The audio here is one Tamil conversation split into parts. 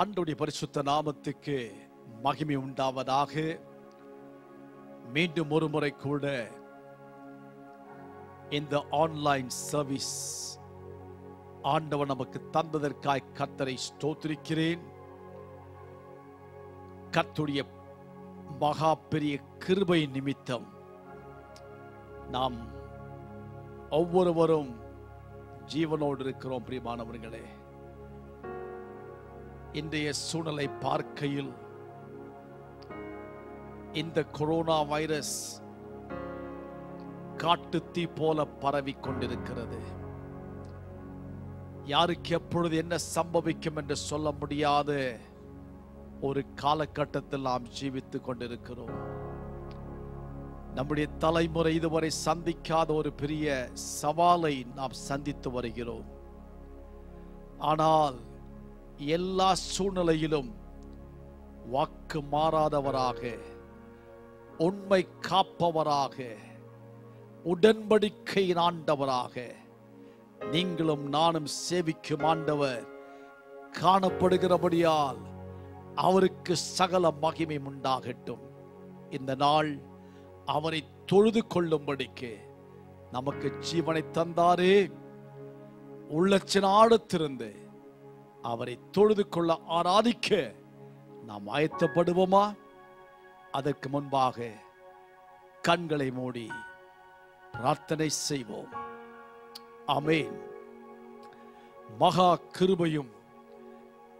அன்றுடைய பரிசுத்த நாமத்துக்கு மகிமை உண்டாவதாக. மீண்டும் ஒரு முறை கூட இந்த ஆன்லைன் சர்வீஸ் ஆண்டவர் நமக்கு தந்ததற்காய் கத்தரை ஸ்தோத்திருக்கிறேன். கத்துடைய மகா பெரிய கிருபை நிமித்தம் நாம் ஒவ்வொருவரும் ஜீவனோடு இருக்கிறோம் பிரியமானவர்களே. இன்றைய சூழலை பார்க்கையில் இந்த கொரோனா வைரஸ் காட்டுத்தீ போல பரவி கொண்டிருக்கிறது. யாருக்கு எப்பொழுது என்ன சம்பவிக்கும் என்று சொல்ல முடியாத ஒரு காலகட்டத்தில் நாம் ஜீவித்துக் கொண்டிருக்கிறோம். நம்முடைய தலைமுறை இதுவரை சந்திக்காத ஒரு பெரிய சவாலை நாம் சந்தித்து வருகிறோம். ஆனால் எல்லா சூழ்நிலையிலும் வாக்கு மாறாதவராக உண்மை காப்பவராக உடன்படிக்கையின் ஆண்டவராக நீங்களும் நானும் சேவிக்கும் ஆண்டவர் காணப்படுகிறபடியால் அவருக்கு சகல மகிமை உண்டாகட்டும். இந்த நாள் அவரை தொழுது கொள்ளும்படிக்கு நமக்கு ஜீவனை தந்தாரே. உள்ளச்சின் ஆழத்திருந்து அவரை தொழுது கொள்ள ஆராதிக்க நாம் ஆயத்தப்படுவோமா? அதற்கு முன்பாக கண்களை மூடி பிரார்த்தனை செய்வோம். அமேன் மகா கிருபையும்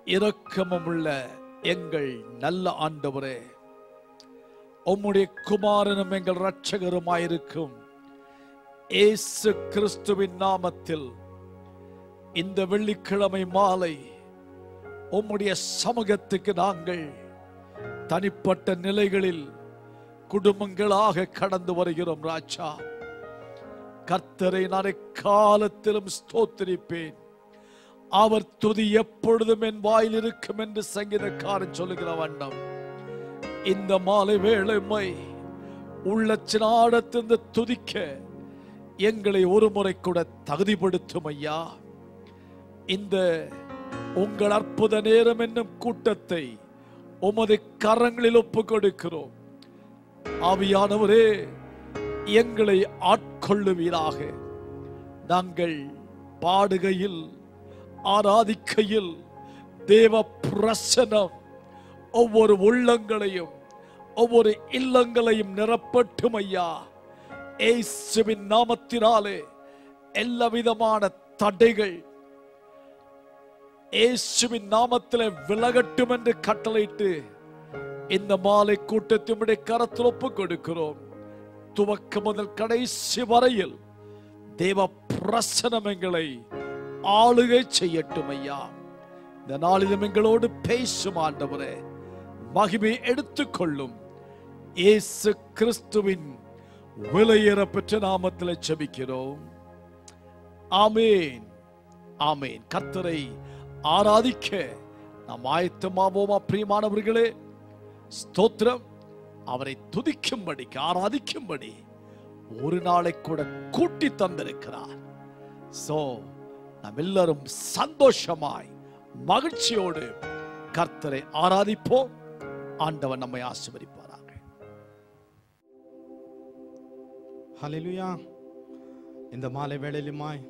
இரக்கமும் உள்ள எங்கள் நல்ல ஆண்டவரே உம்முடைய குமாரனும் எங்கள் இரட்சகருமாயிருக்கும் ஏசு கிறிஸ்துவின் நாமத்தில் இந்த வெள்ளிக்கிழமை மாலை உம்முடைய சமூகத்துக்கு நாங்கள் தனிப்பட்ட நிலைகளில் குடும்பங்களாக கடந்து வருகிறோம் ராஜா. கர்த்தரை நான் காலத்திலும் ஸ்தோத்திரிப்பேன். அவர் துதி எப்பொழுதும் என் வாயில் இருக்கும் என்று சங்கீதக்காரன் சொல்லுகிற வண்ணம். இந்த மாலை வேளைமை உள்ளச்சின் துதிக்க எங்களை ஒரு முறை கூட தகுதிப்படுத்தும் ஐயா. இந்த உங்கள் அற்புத நேரம் என்னும் கூட்டத்தை உமது கரங்களில் ஒப்பு கொடுக்கிறோம் ஆவியானவரே எங்களை ஆட்கொள்ளுவீராக. நாங்கள் பாடுகையில் ஆராதிக்கையில் தேவ பிரசனம் ஒவ்வொரு உள்ளங்களையும் ஒவ்வொரு இல்லங்களையும் நிரப்பட்டும் ஐயா ஏசுவின் நாமத்தினாலே எல்லா விதமான தடைகள் இயேசுவின் நாமத்தில் விலகட்டும் என்று கட்டளையிட்டு இந்த மாலை கூட்டத்தினுடைய கரத்தில் ஒப்பு கொடுக்கிறோம். துவக்கம் முதல் கடைசி வரையில் தேவ பிரசனம் எங்களை ஆளுகை செய்யட்டும் ஐயா. இந்த நாளிலும் எங்களோடு பேசும் ஆண்டவரே மகிமை எடுத்துக்கொள்ளும். இயேசு கிறிஸ்துவின் விலையேற பெற்ற நாமத்தில் செபிக்கிறோம் ஆமேன். ஆமேன். கத்தரை ஆராதிக்க. நாம் ஆயத்தமாவோமா பிரியமானவர்களே? ஸ்தோத்திரம். அவரை துதிக்கும்படிக்கு ஆராதிக்கும்படி ஒரு நாளை கூட கூட்டி தந்திருக்கிறார். சோ நாம் எல்லாரும் சந்தோஷமாய் மகிழ்ச்சியோடு கர்த்தரை ஆராதிப்போம். ஆண்டவன் நம்மை ஆசீர்வதிப்பாராக. ஹalleluya இந்த மாலை வேளையிலுமாய்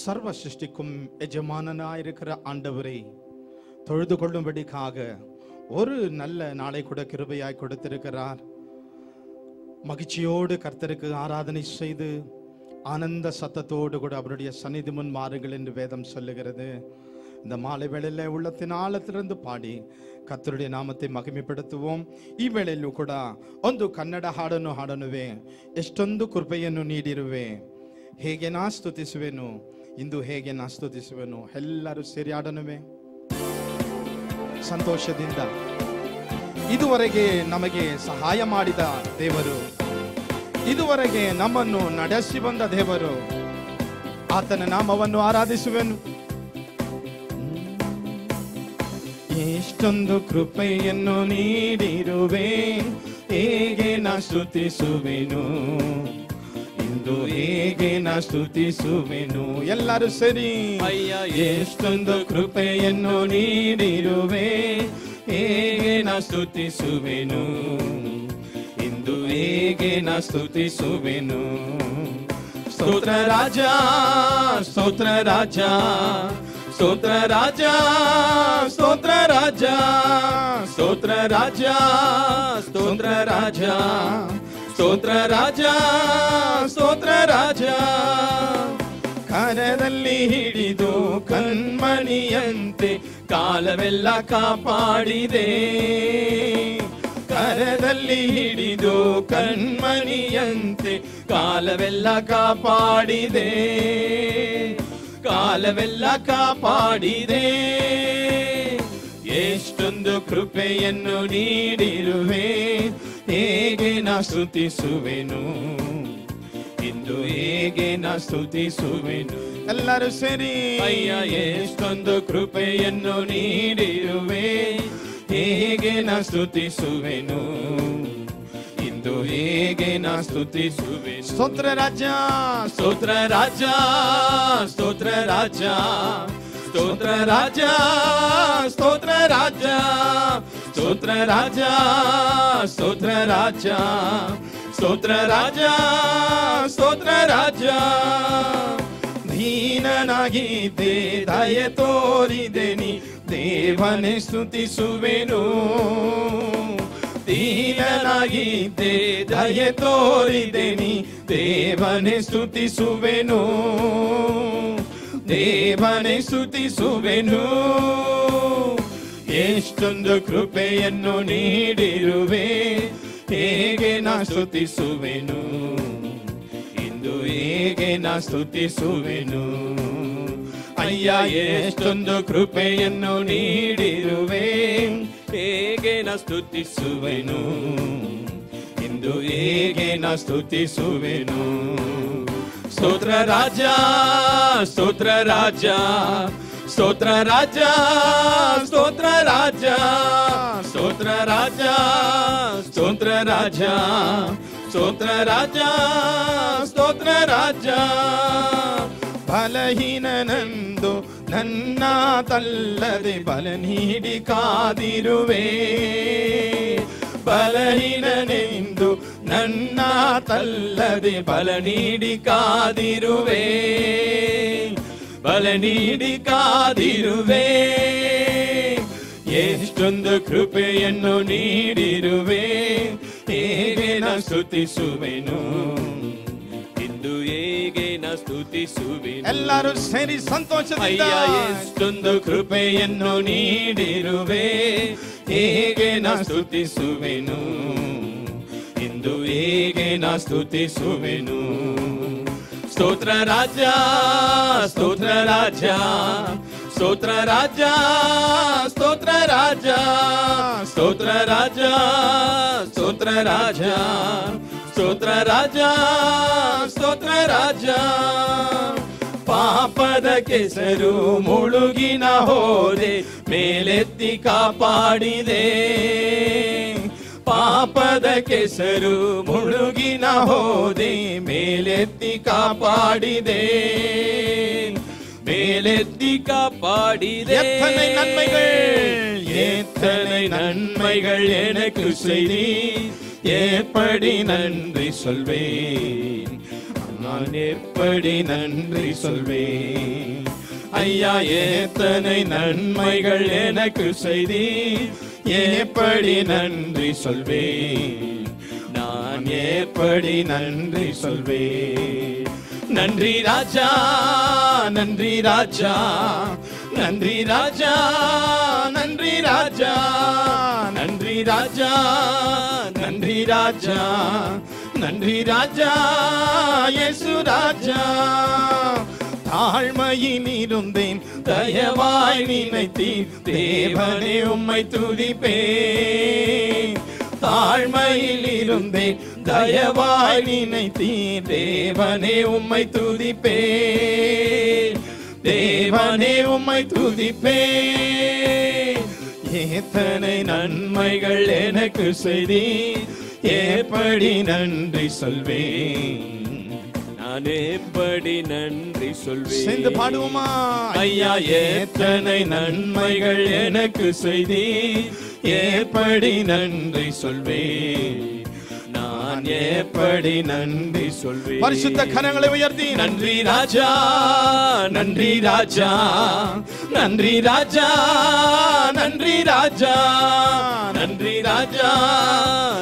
சர்வ சிருஷ்டிக்கும் எஜமானனாயிருக்கிற ஆண்டவரை தொழுது கொள்ளும்படிக்காக ஒரு நல்ல நாளை கூட கிருபையாய் கொடுத்திருக்கிறார். மகிழ்ச்சியோடு கர்த்தருக்கு ஆராதனை செய்து ஆனந்த சத்தத்தோடு கூட அவருடைய சந்நிதி முன் மாறுங்கள் என்று வேதம் சொல்லுகிறது. இந்த மாலை வேளையில் உள்ளத்தின் ஆழத்திலிருந்து பாடி ಕತ್ತರುಡಿ நாமத்தை மகிமைப்படுத்துவோம். இவ்வேளையிலும் கூட ಕೂಡ கன்னட ಕನ್ನಡ ಹಾಡನ್ನು ಹಾಡನುವೆ ಎಷ್ಟೊಂದು ಕೃಪೆಯನ್ನು ನೀಡಿರುವೆ ಹೇಗೆ ನಾ ಇಂದು ಹೇಗೆ ನಾ ಸ್ತುತಿಸುವೆನು ಎಲ್ಲರೂ ಸೇರಿ ಆಡನುವೆ ಸಂತೋಷದಿಂದ. ಇದುವರೆಗೆ ನಮಗೆ ಸಹಾಯ ಮಾಡಿದ ದೇವರು, ಇದುವರೆಗೆ ನಮ್ಮನ್ನು ನಡೆಸಿ ಬಂದ ದೇವರು, ಆತನ ನಾಮವನ್ನು ಆರಾಧಿಸುವೆನು. ಎಷ್ಟೊಂದು ಕೃಪೆಯನ್ನು ನೀಡಿರುವೆ, ಹೇಗೆ ನಾ ಸ್ತುತಿಸುವೆನು. ಇಂದು ಹೇಗೆ ನಾ ಸ್ತುತಿಸುವೆನು. ಎಲ್ಲರೂ ಸರಿ? ಅಯ್ಯ ಎಷ್ಟೊಂದು ಕೃಪೆಯನ್ನು ನೀಡಿರುವೆ. ಹೇಗೆ ನಾ ಸ್ತುತಿಸುವೆನು. ಇಂದು ಹೇಗೆ ನಾ ಸ್ತುತಿಸುವೆನು. ಸ್ತೋತ್ರ ರಾಜ ಸ್ತೋತ್ರ ರಾಜ ಸ್ತೋತ್ರ ರಾಜ ಸ್ತೋತ್ರ ರಾಜ ಸ್ತೋತ್ರ ರಾಜ ಸ್ತೋತ್ರ ರಾಜ. ಸ್ತೋತ್ರ ರಾಜ ಸ್ತೋತ್ರ ರಾಜ. ಕರದಲ್ಲಿ ಹಿಡಿದು ಕಣ್ಮಣಿಯಂತೆ ಕಾಲವೆಲ್ಲ ಕಾಪಾಡಿದೆ. ಕರದಲ್ಲಿ ಹಿಡಿದು ಕಣ್ಮಣಿಯಂತೆ ಕಾಲವೆಲ್ಲ ಕಾಪಾಡಿದೆ. ಕಾಲವೆಲ್ಲ ಕಾಪಾಡಿದೆ. ಎಷ್ಟೊಂದು ಕೃಪೆಯನ್ನು ನೀಡಿರುವೆ. ಹೇಗೆ ನಾ ಸ್ತುತಿಸುವೆನು? ಇಂದು ಹೇಗೆ ನಾ ಸ್ತುತಿಸುವೆನು? ಎಲ್ಲರೂ ಸೇರಿ ಅಯ್ಯ, ಎಷ್ಟೊಂದು ಕೃಪೆಯನ್ನು ನೀಡಿರುವೆ. ಹೇಗೆ ನಾ ಸ್ತುತಿಸುವೆನು? ಇಂದು ಹೇಗೆ ನಾ ಸ್ತುತಿಸುವೆನು? ಸ್ತೋತ್ರ ರಾಜ. ಸ್ತೋತ್ರ ರಾಜ ಸ್ತೋತ್ರ ರಾಜ. ಸ್ತೋತ್ರ ರಾಜ ಸ್ತೋತ್ರ ರಾಜ. स्तोत्र राजा स्तोत्र राजा स्तोत्र राजा स्तोत्र राजा। दीन नागी दे तोरी देनी देवन स्तुति सुवेनु दीन नागी दे दाय तोरी देनी देवन स्तुति सुवेनु देवन स्तुति सुवेनु ಎಷ್ಟೊಂದು ಕೃಪೆಯನ್ನು ನೀಡಿರುವೆ. ಹೇಗೆ ನಾ ಸ್ತುತಿಸುವೆನು? ಇಂದು ಹೇಗೆ ನಾ ಸ್ತುತಿಸುವೆನು? ಅಯ್ಯ, ಎಷ್ಟೊಂದು ಕೃಪೆಯನ್ನು ನೀಡಿರುವೆ. ಹೇಗೆ ನಾ ಸ್ತುತಿಸುವೆನು? ಇಂದು ಹೇಗೆ ನಾ ಸ್ತುತಿಸುವೆನು? ಸ್ತೋತ್ರ ರಾಜ ಸ್ತೋತ್ರ ರಾಜ. ಸ್ತೋತ್ರ ರಾಜ ಸ್ತೋತ್ರ ರಾಜ ಸ್ತೋತ್ರ ರಾಜ ಸ್ತೋತ್ರ ರಾಜ ಸ್ತೋತ್ರ ರಾಜ ಸ್ತೋತ್ರ ರಾಜ ಬಲಹೀನನಂದು ನನ್ನ ತಲ್ಲದೆ ಬಲ ನೀಡಿ ಕಾದಿರುವೆ ಬಲಹೀನನೆಂದು ನನ್ನ ತಲ್ಲದೆ ಬಲ ನೀಡಿ ಕಾದಿರುವೆ ಬಲ ನೀಡಿ ಕಾದಿರುವೆ. ಎಷ್ಟೊಂದು ಕೃಪೆಯನ್ನು ನೀಡಿರುವೆ. ಹೇಗೆ ನಾ ಸ್ತುತಿಸುವೆನು? ಇಂದು ಹೇಗೆ ನಾ ಸ್ತುತಿಸುವೆನು? ಎಲ್ಲರೂ ಸೇರಿ ಸಂತೋಷ ಅಯ್ಯ, ಎಷ್ಟೊಂದು ಕೃಪೆಯನ್ನು ನೀಡಿರುವೆ. ಹೇಗೆ ನಾ ಸ್ತುತಿಸುವೆನು? ಇಂದು ಹೇಗೆ ನಾ ಸ್ತುತಿಸುವೆನು? स्तोत्र राजा स्तोत्र राजा स्तोत्र राजा स्तोत्र राजा स्तोत्र राजा स्तोत्र राजा स्तोत्र राजा స్తోత్ర రాజా पापद केसरु मुळुगि नाहो मेलेति कापाडि ಪಾಪದ ಕೆಸರು ಮುಳುಗಿನ ಹೋದೆ ಮೇಲೆತ್ತಿ ಕಾಪಾಡಿದೆ மேலெத்தி காப்பாடிதே எத்தனை நன்மைகள் எத்தனை நன்மைகள் எனக்கு செய்தி எப்படி நன்றி சொல்வேன் நான் எப்படி நன்றி சொல்வேன் ஐயா எத்தனை நன்மைகள் எனக்கு செய்தி எப்படி நன்றி சொல்வேன். நான் எப்படி நன்றி சொல்வேன். நன்றி ராஜா நன்றி ராஜா நன்றி ராஜா நன்றி ராஜா நன்றி ராஜா நன்றி ராஜா நன்றி ராஜா இயேசு ராஜா. தாழ்மையில் தயவாய் நினைத்தீர் தேவனே உம்மை துதிப்பேன். தாழ்மையிலிருந்தேன் தயவாய் நினைத்தீர் தேவனே உம்மை துதிப்பேன். தேவனே உம்மை துதிப்பேன். எத்தனை நன்மைகள் எனக்கு செய்தி எப்படி நன்றி சொல்வேன். நான் எப்படி நன்றி சொல்வேன். சேர்ந்து பாடுவோமா? ஐயா எத்தனை நன்மைகள் எனக்கு செய்தி எப்படி நன்றி சொல்வேன். நான் எப்படி நன்றி சொல்வேன். பரிசுத்த கரங்களை உயர்த்தி. நன்றி ராஜா நன்றி ராஜா நன்றி ராஜா நன்றி ராஜா நன்றி ராஜா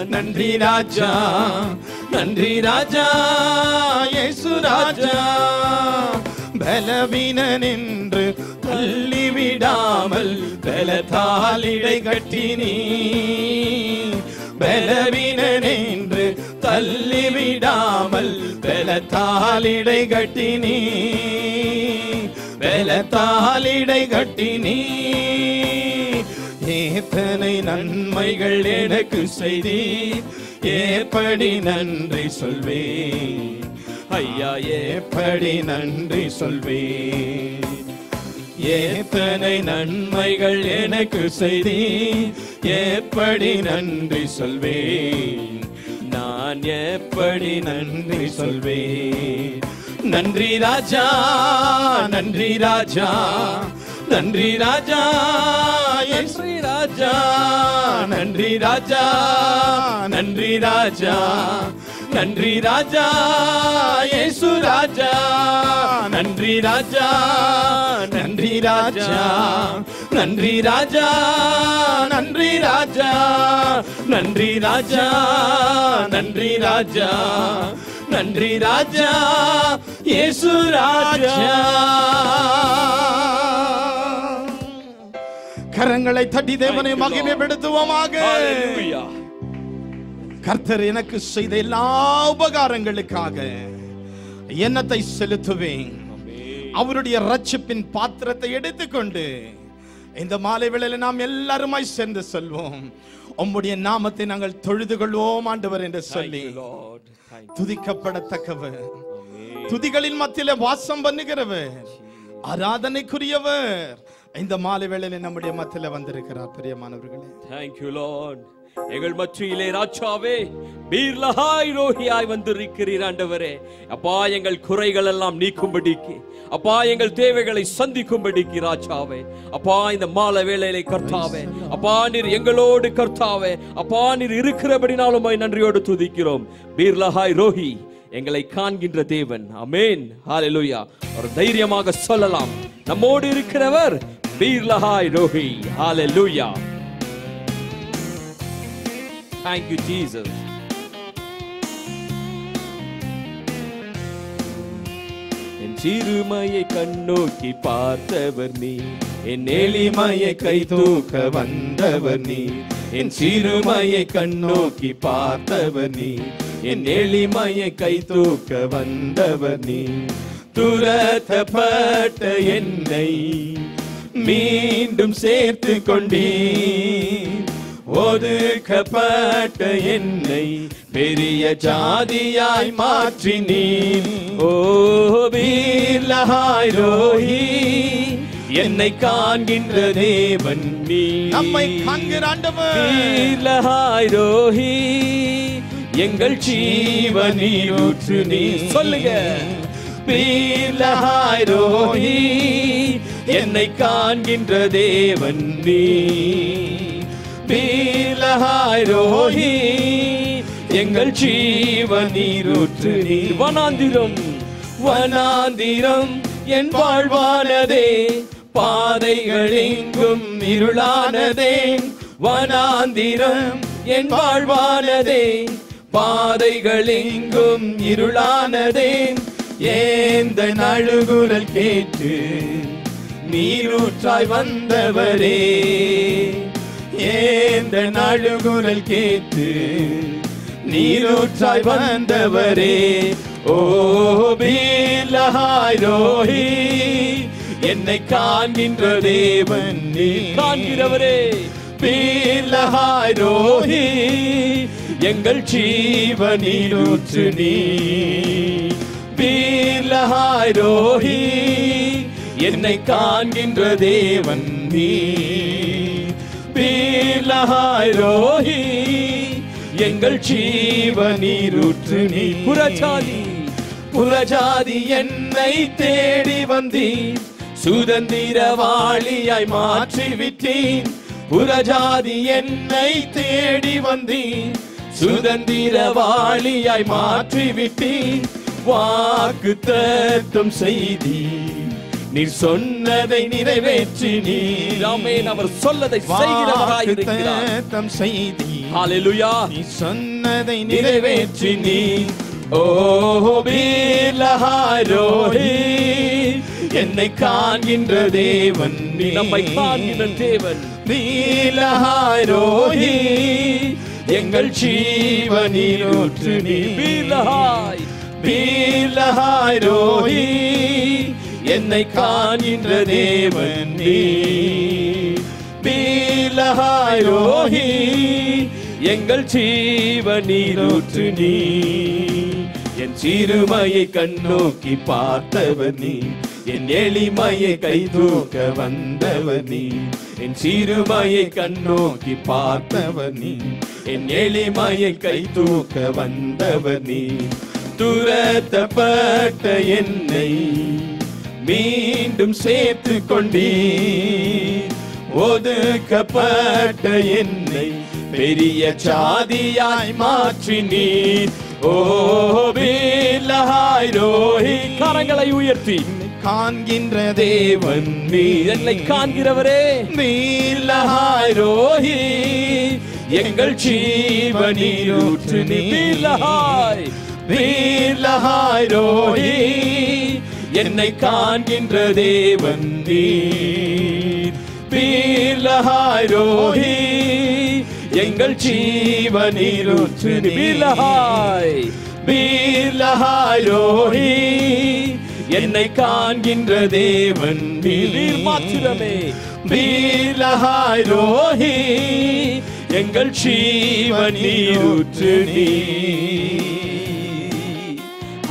நன்றி ராஜா நன்றி ராஜா இயேசு ராஜா. பலவீனன் என்று தள்ளிவிடாமல் பலத்தாலிடை கட்டினீ பலவீனன் என்று தள்ளிவிடாமல் பலத்தாலிடை கட்டினீ பலத்தாலிடை கட்டினீ ஏத்தனை நன்மைகள் எனக்கு செய்தி. எப்படி நன்றி சொல்வேன். ஐயா எப்படி நன்றி சொல்வேன். ஏத்தனை நன்மைகள் எனக்கு செய்தி எப்படி நன்றி சொல்வேன். நான் எப்படி நன்றி சொல்வேன். நன்றி ராஜா நன்றி ராஜா. நன்றி ராஜா நன்றி ராஜா. நன்றி ராஜா நன்றி ராஜா. நன்றி ராஜா ஏசு ராஜா. நன்றி ராஜா நன்றி ராஜா. நன்றி ராஜா நன்றி ராஜா. நன்றி ராஜா நன்றி ராஜா. நன்றி ராஜா ஏசு ராஜா. கரங்களை தட்டி தேவனை. மகிமைப்படுத்துவோமாக. கர்த்தர் எனக்கு செய்த எல்லா உபகாரங்களுக்காக எண்ணத்தை செலுத்துவேன்? அவருடைய ரட்சிப்பின் பாத்திரத்தை எடுத்துக்கொண்டு இந்த மாலை வேளையில நாம் எல்லாருமாய் சேர்ந்து செல்வோம். உம்முடைய நாமத்தை நாங்கள் தொழுது கொள்வோம் ஆண்டவர் என்று சொல்லி. துதிக்கப்படத்தக்கவர். துதிகளின் மத்தியில வாசம் பண்ணுகிறவர். ஆராதனைக்குரியவர். இந்த மாலை வேளையில நம்முடைய மத்தியில வந்திருக்கிறார் பிரியமானவர்களே. Thank you Lord. எங்கள் மத்தியிலே ராஜாவே பீர்லஹாய் ரோஹியாய் வந்திருக்கிறீர் ஆண்டவரே. அப்பா எங்கள் குறைகள் எல்லாம் நீக்கும்படிக்கு அப்பா எங்கள் தேவைகளை சந்திக்கும்படிக்கு ராஜாவே. அப்பா இந்த மாலை வேளையிலே கர்த்தாவே. அப்பா நீர் எங்களோடு கர்த்தாவே. அப்பா நீர் இருக்கிறபடினாலும் நன்றியோடு துதிக்கிறோம். பீர்லஹாய் ரோஹி எங்களை காண்கின்ற தேவன். அமேன் ஹalleluya ஒரு தைரியமாக சொல்லலாம். நம்மோடு இருக்கிறவர் பீர்லஹாய் Rohi. Hallelujah. Thank you, Jesus. என் சிறுமையை கண்ணோக்கி பார்த்தவர் நீ என் எளிமையை கை தூக்க வந்தவர் நீ என் சிறுமையை கண்ணோக்கி பார்த்தவர் நீ என் எளிமையை கை தூக்க வந்தவர் நீ துரத்தப்பட்ட என்னை மீண்டும் சேர்த்து கொண்டீர் ஒதுக்கப்பட்ட என்னை பெரிய ஜாதியாய் மாற்றினீர் ஓ வீர்லஹாய் ரோஹி என்னை காண்கின்ற தேவன் நீ. நம்மை காண்கிற ஆண்டவர். வீர்லஹாய் ரோஹி எங்கள் ஜீவனீர் ஊற்று நீ. சொல்லுங்க. வீர்லஹாய் ரோஹி என்னை காண்கின்ற தேவன் நீ. ரோஹி எங்கள் ஜீவனீரூற்று நீர் வனாந்திரம். வனாந்திரம் என் வாழ்வானதே. பாதைகள் எங்கும் இருளானதே. வனாந்திரம் என் வாழ்வானதே. பாதைகள் எங்கும் இருளானதே. ஏந்த நழுகுரல் கேட்டு நீரூற்றாய் வந்தவரே. ஏந்த நழுகுரல் கேட்டு நீரூற்றாய் வந்தவரே. ஓ பீலஹாய் ரோஹி என்னை காண்கின்ற தேவன் நீ. காண்கிறவரே. பீலஹாய் ரோஹி எங்கள் ஜீவனீரூற்று நீ. பீலஹாய் ரோஹி என்னை காண்கின்ற தேவன் நீ. பீலஹாய் ரோஹி எங்கள் ஜீவனீரூற்று நீ. புறச்சாதி புறஜாதி என்னை தேடி வந்தீர். சுதந்திரவாளியாய் மாற்றி விட்டீர் புறஜாதி என்னை தேடி வந்தீன் சுதந்திரவாளியாய் மாற்றி விட்டீர் வாக்கு தத்தம் செய்தி நீர் சொன்னதை நிறைவேற்றி நீர். ஆமென் அவர் சொல்லதை செய்கிறவராய் இருக்கிறார். வாக்குத்தத்தம் செய்தி. ஹalleluya. நீ சொன்னதை நிறைவேற்றி நீ ஓ பீலஹாரோஹி என்னை காண்கின்ற தேவன் நீ நம்மை காண்கின்ற தேவன். பீலஹாரோஹி எங்கள் ஜீவனிலூற்று நீ பீலஹாய் பீலஹாரோஹி என்னை காண்கின்ற தேவன் நீ பீலஹாரோஹி எங்கள் ஜீவ நீரூற்று நீ என் சிறுமையை கண்ணோக்கி பார்த்தவர் நீ என் எளிமையை கை தூக்க வந்தவர் நீ என் சிறுமையை கண்ணோக்கி பார்த்தவர் நீ என் எளிமையை கை தூக்க வந்தவர் நீ துரத்தப்பட்ட என்னை மீண்டும் சேர்த்து கொண்டீர் ஒதுக்கப்பட்ட என்னை பெரிய சாதியாய் மாற்றினீர். கரங்களை உயர்த்தி. காண்கின்ற தேவன் நீ என்னை காண்கிறவரே. நீலஹாய் ரோஹி எங்கள் ஜீவனீரூற்று நீ பீலஹாய் பீலஹாய் ரோஹி என்னை காண்கின்ற தேவன் நீர். பீலஹாய் ரோஹி எங்கள் ஜீவனீரூற்று நீ பீலஹாய் பீலஹாய் ரோஹி என்னை காண்கின்ற தேவன் நீர். மாத்திரமே. பீலஹாய் ரோஹி எங்கள் ஜீவனீரூற்று நீ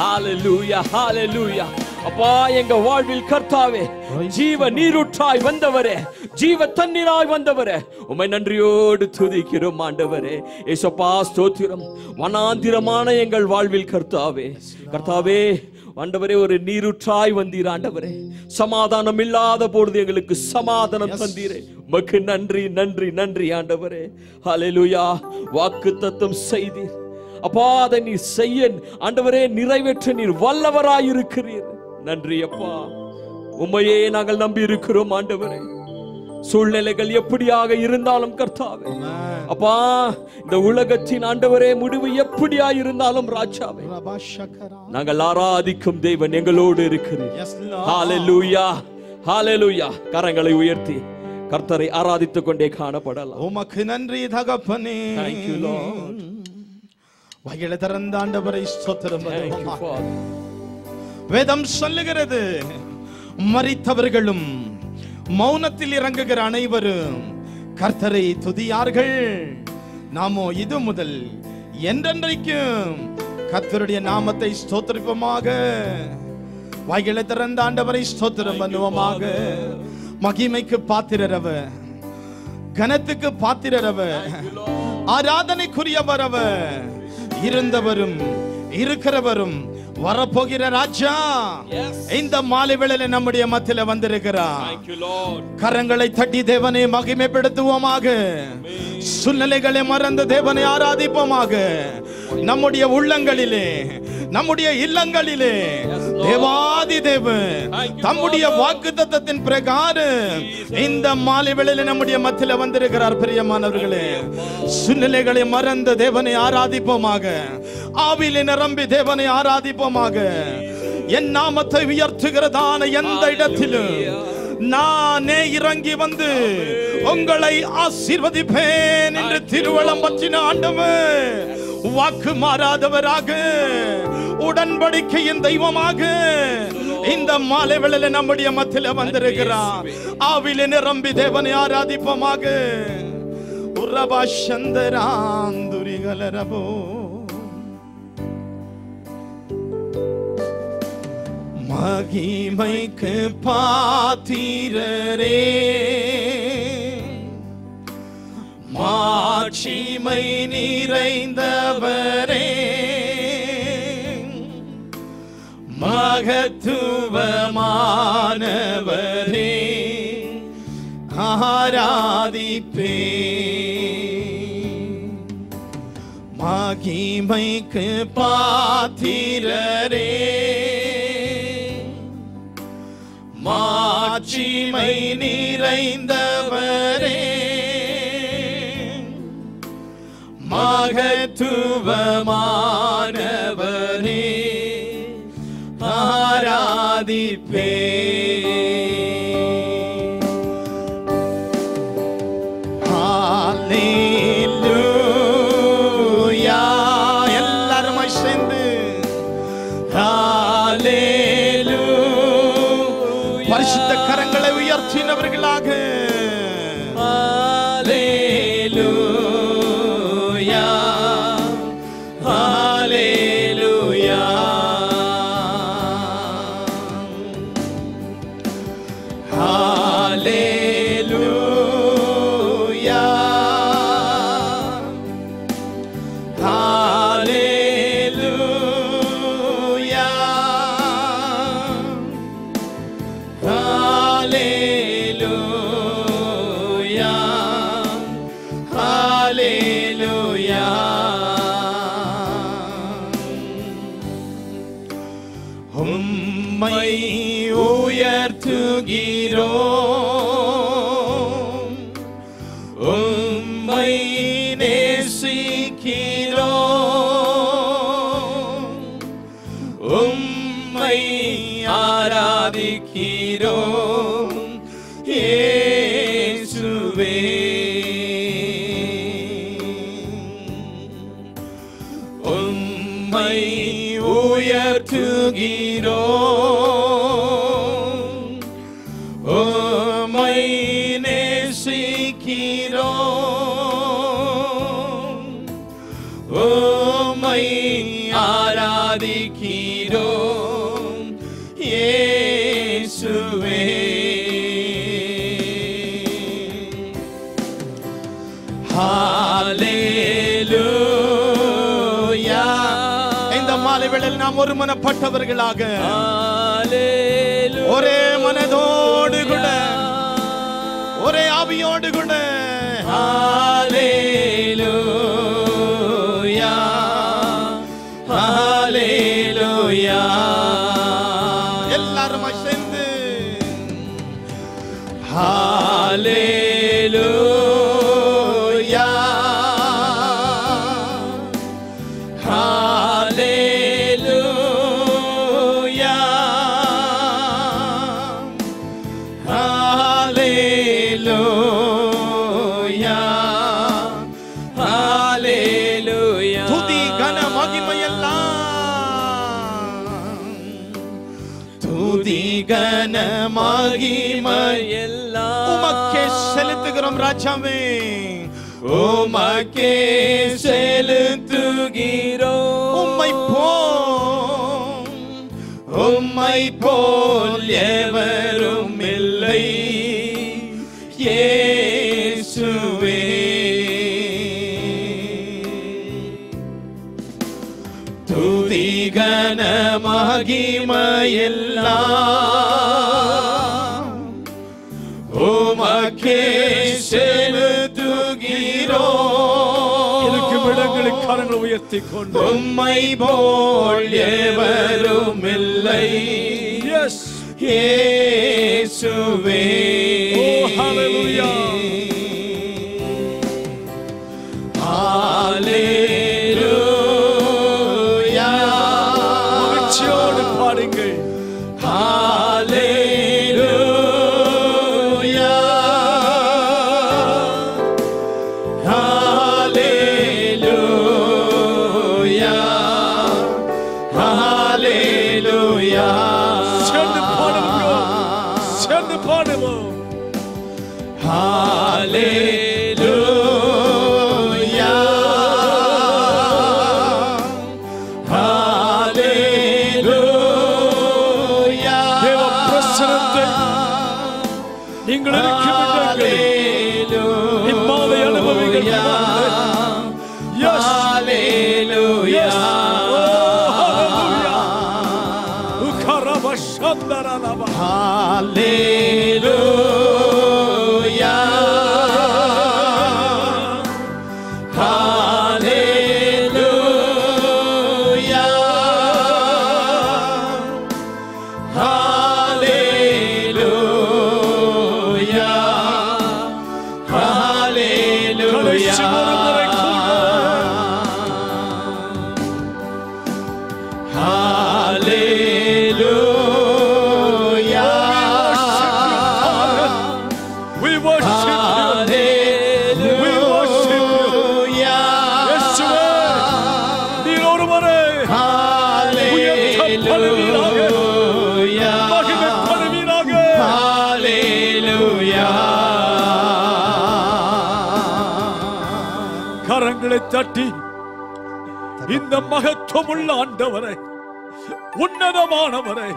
ஹalleluya ஹalleluya அப்பா எங்க வாழ்வில் கர்த்தாவே ஜீவ நீரூற்றாய் வந்தவரே ஜீவ தண்ணீராய் வந்தவரே உம்மை நன்றியோடு துதிக்கிறோம் ஆண்டவரே. ஏசப்பா ஸ்தோத்திரம். வனாந்திரமான எங்கள் வாழ்வில் கர்த்தாவே. கர்த்தாவே ஆண்டவரே ஒரு நீரூற்றாய் வந்தீர் ஆண்டவரே. சமாதானம் இல்லாத பொழுது எங்களுக்கு சமாதானம் தந்தீரே. உமக்கு நன்றி நன்றி நன்றி ஆண்டவரே. ஹalleluya. வாக்கு தத்தம் செய்தீர். அப்பா அதை நீர் செய்ய ஆண்டவரே நிறைவேற்ற நீர் வல்லவராய் இருக்கிறீர் நன்றி அப்பா. உண்மையே நாங்கள் நம்பி இருக்கிறோம் ஆண்டவரே. சூழ்நிலைகள் எப்படியாக இருந்தாலும் கர்த்தாவே. அப்பா இந்த உலகத்தின் ஆண்டவரே முடிவு எப்படியா இருந்தாலும் ராஜாவே நாங்கள் ஆராதிக்கும் தேவன் எங்களோடு இருக்கிறீர். கரங்களை உயர்த்தி கர்த்தரை ஆராதித்துக் கொண்டே காணப்படலாம். உமக்கு நன்றி தகப்பனே. Thank you, Lord. வகையில திறந்தாண்டவரை ஸ்தோத்திரம் வேதம் சொல்லுகிறது. மறித்தவர்களும் மௌனத்தில் இறங்குகிற அனைவரும் கர்த்தரை துதியார்கள். நாமோ இது முதல். என்றென்றைக்கும் கர்த்தருடைய நாமத்தை ஸ்தோத்திரிப்போமாக. வாய்களை திறந்த ஆண்டவரை ஸ்தோத்திரம் பண்ணுவோமாக. மகிமைக்கு பாத்திரரவ கனத்துக்கு பாத்திரரவ ஆராதனைக்குரியவரவ இருந்தவரும் இருக்கிறவரும் வரப்போகிற ராஜா இந்த மாலை வேளையில நம்முடைய மத்தியில வந்திருக்கிறார். கரங்களை தட்டி தேவனை மகிமைப்படுத்துவோமாக. சூழ்நிலைகளை மறந்து தேவனை ஆராதிப்போமாக. நம்முடைய உள்ளங்களிலே நம்முடைய இல்லங்களிலே. தேவாதி தேவன் தம்முடைய வாக்கு தத்தத்தின் பிரகாரம் இந்த மாலை வேளையில நம்முடைய மத்தியில வந்திருக்கிறார் பிரியமானவர்களே. சூழ்நிலைகளை மறந்து தேவனை ஆராதிப்போமாக. ஆவிலே நிரம்பி தேவனை ஆராதிப்போமாக என் நாமத்தை உயர்த்துகிறதான எந்த இடத்திலும் நானே இறங்கி வந்து உங்களை ஆசீர்வதிப்பேன் என்று திருவளம் பற்றின ஆண்டவர் வாக்கு மாறாதவராக உடன்படிக்கையின் தெய்வமாக இந்த மாலை வேளையில நம்முடைய மத்தியில வந்திருக்கிறார். ஆவில நிரம்பி தேவனை ஆராதிப்பமாக. உரபா சந்தராந்துரிகலரபோ மகிமைக்கு பாத்திரரே. மாட்சிமை நிறைந்தவரே. மகத்துவமானவரே. ஆராதிப்பே. மகிமைக்கு பாத்திரரே. மாட்சிமை நிறைந்தவரே. மகத்துவமான நாம் ஒரு மனதோடு கூட ஒரே ஆவியோடு கூட. ஹalleluya. ராஜாவே உமக்கே செலுத்துகிறோம். உம்மை போல் உம்மை போல் எவரும் இல்லை. இயேசுவே. துதி கன கரங்களை உயர்த்தி கொண்டு உம்மை போல் எவரும் இல்லை இயேசுவே ஓ, hallelujah. ஹalleluya இந்த மகத்துவமுள்ள ஆண்டவரை உன்னதமானவரை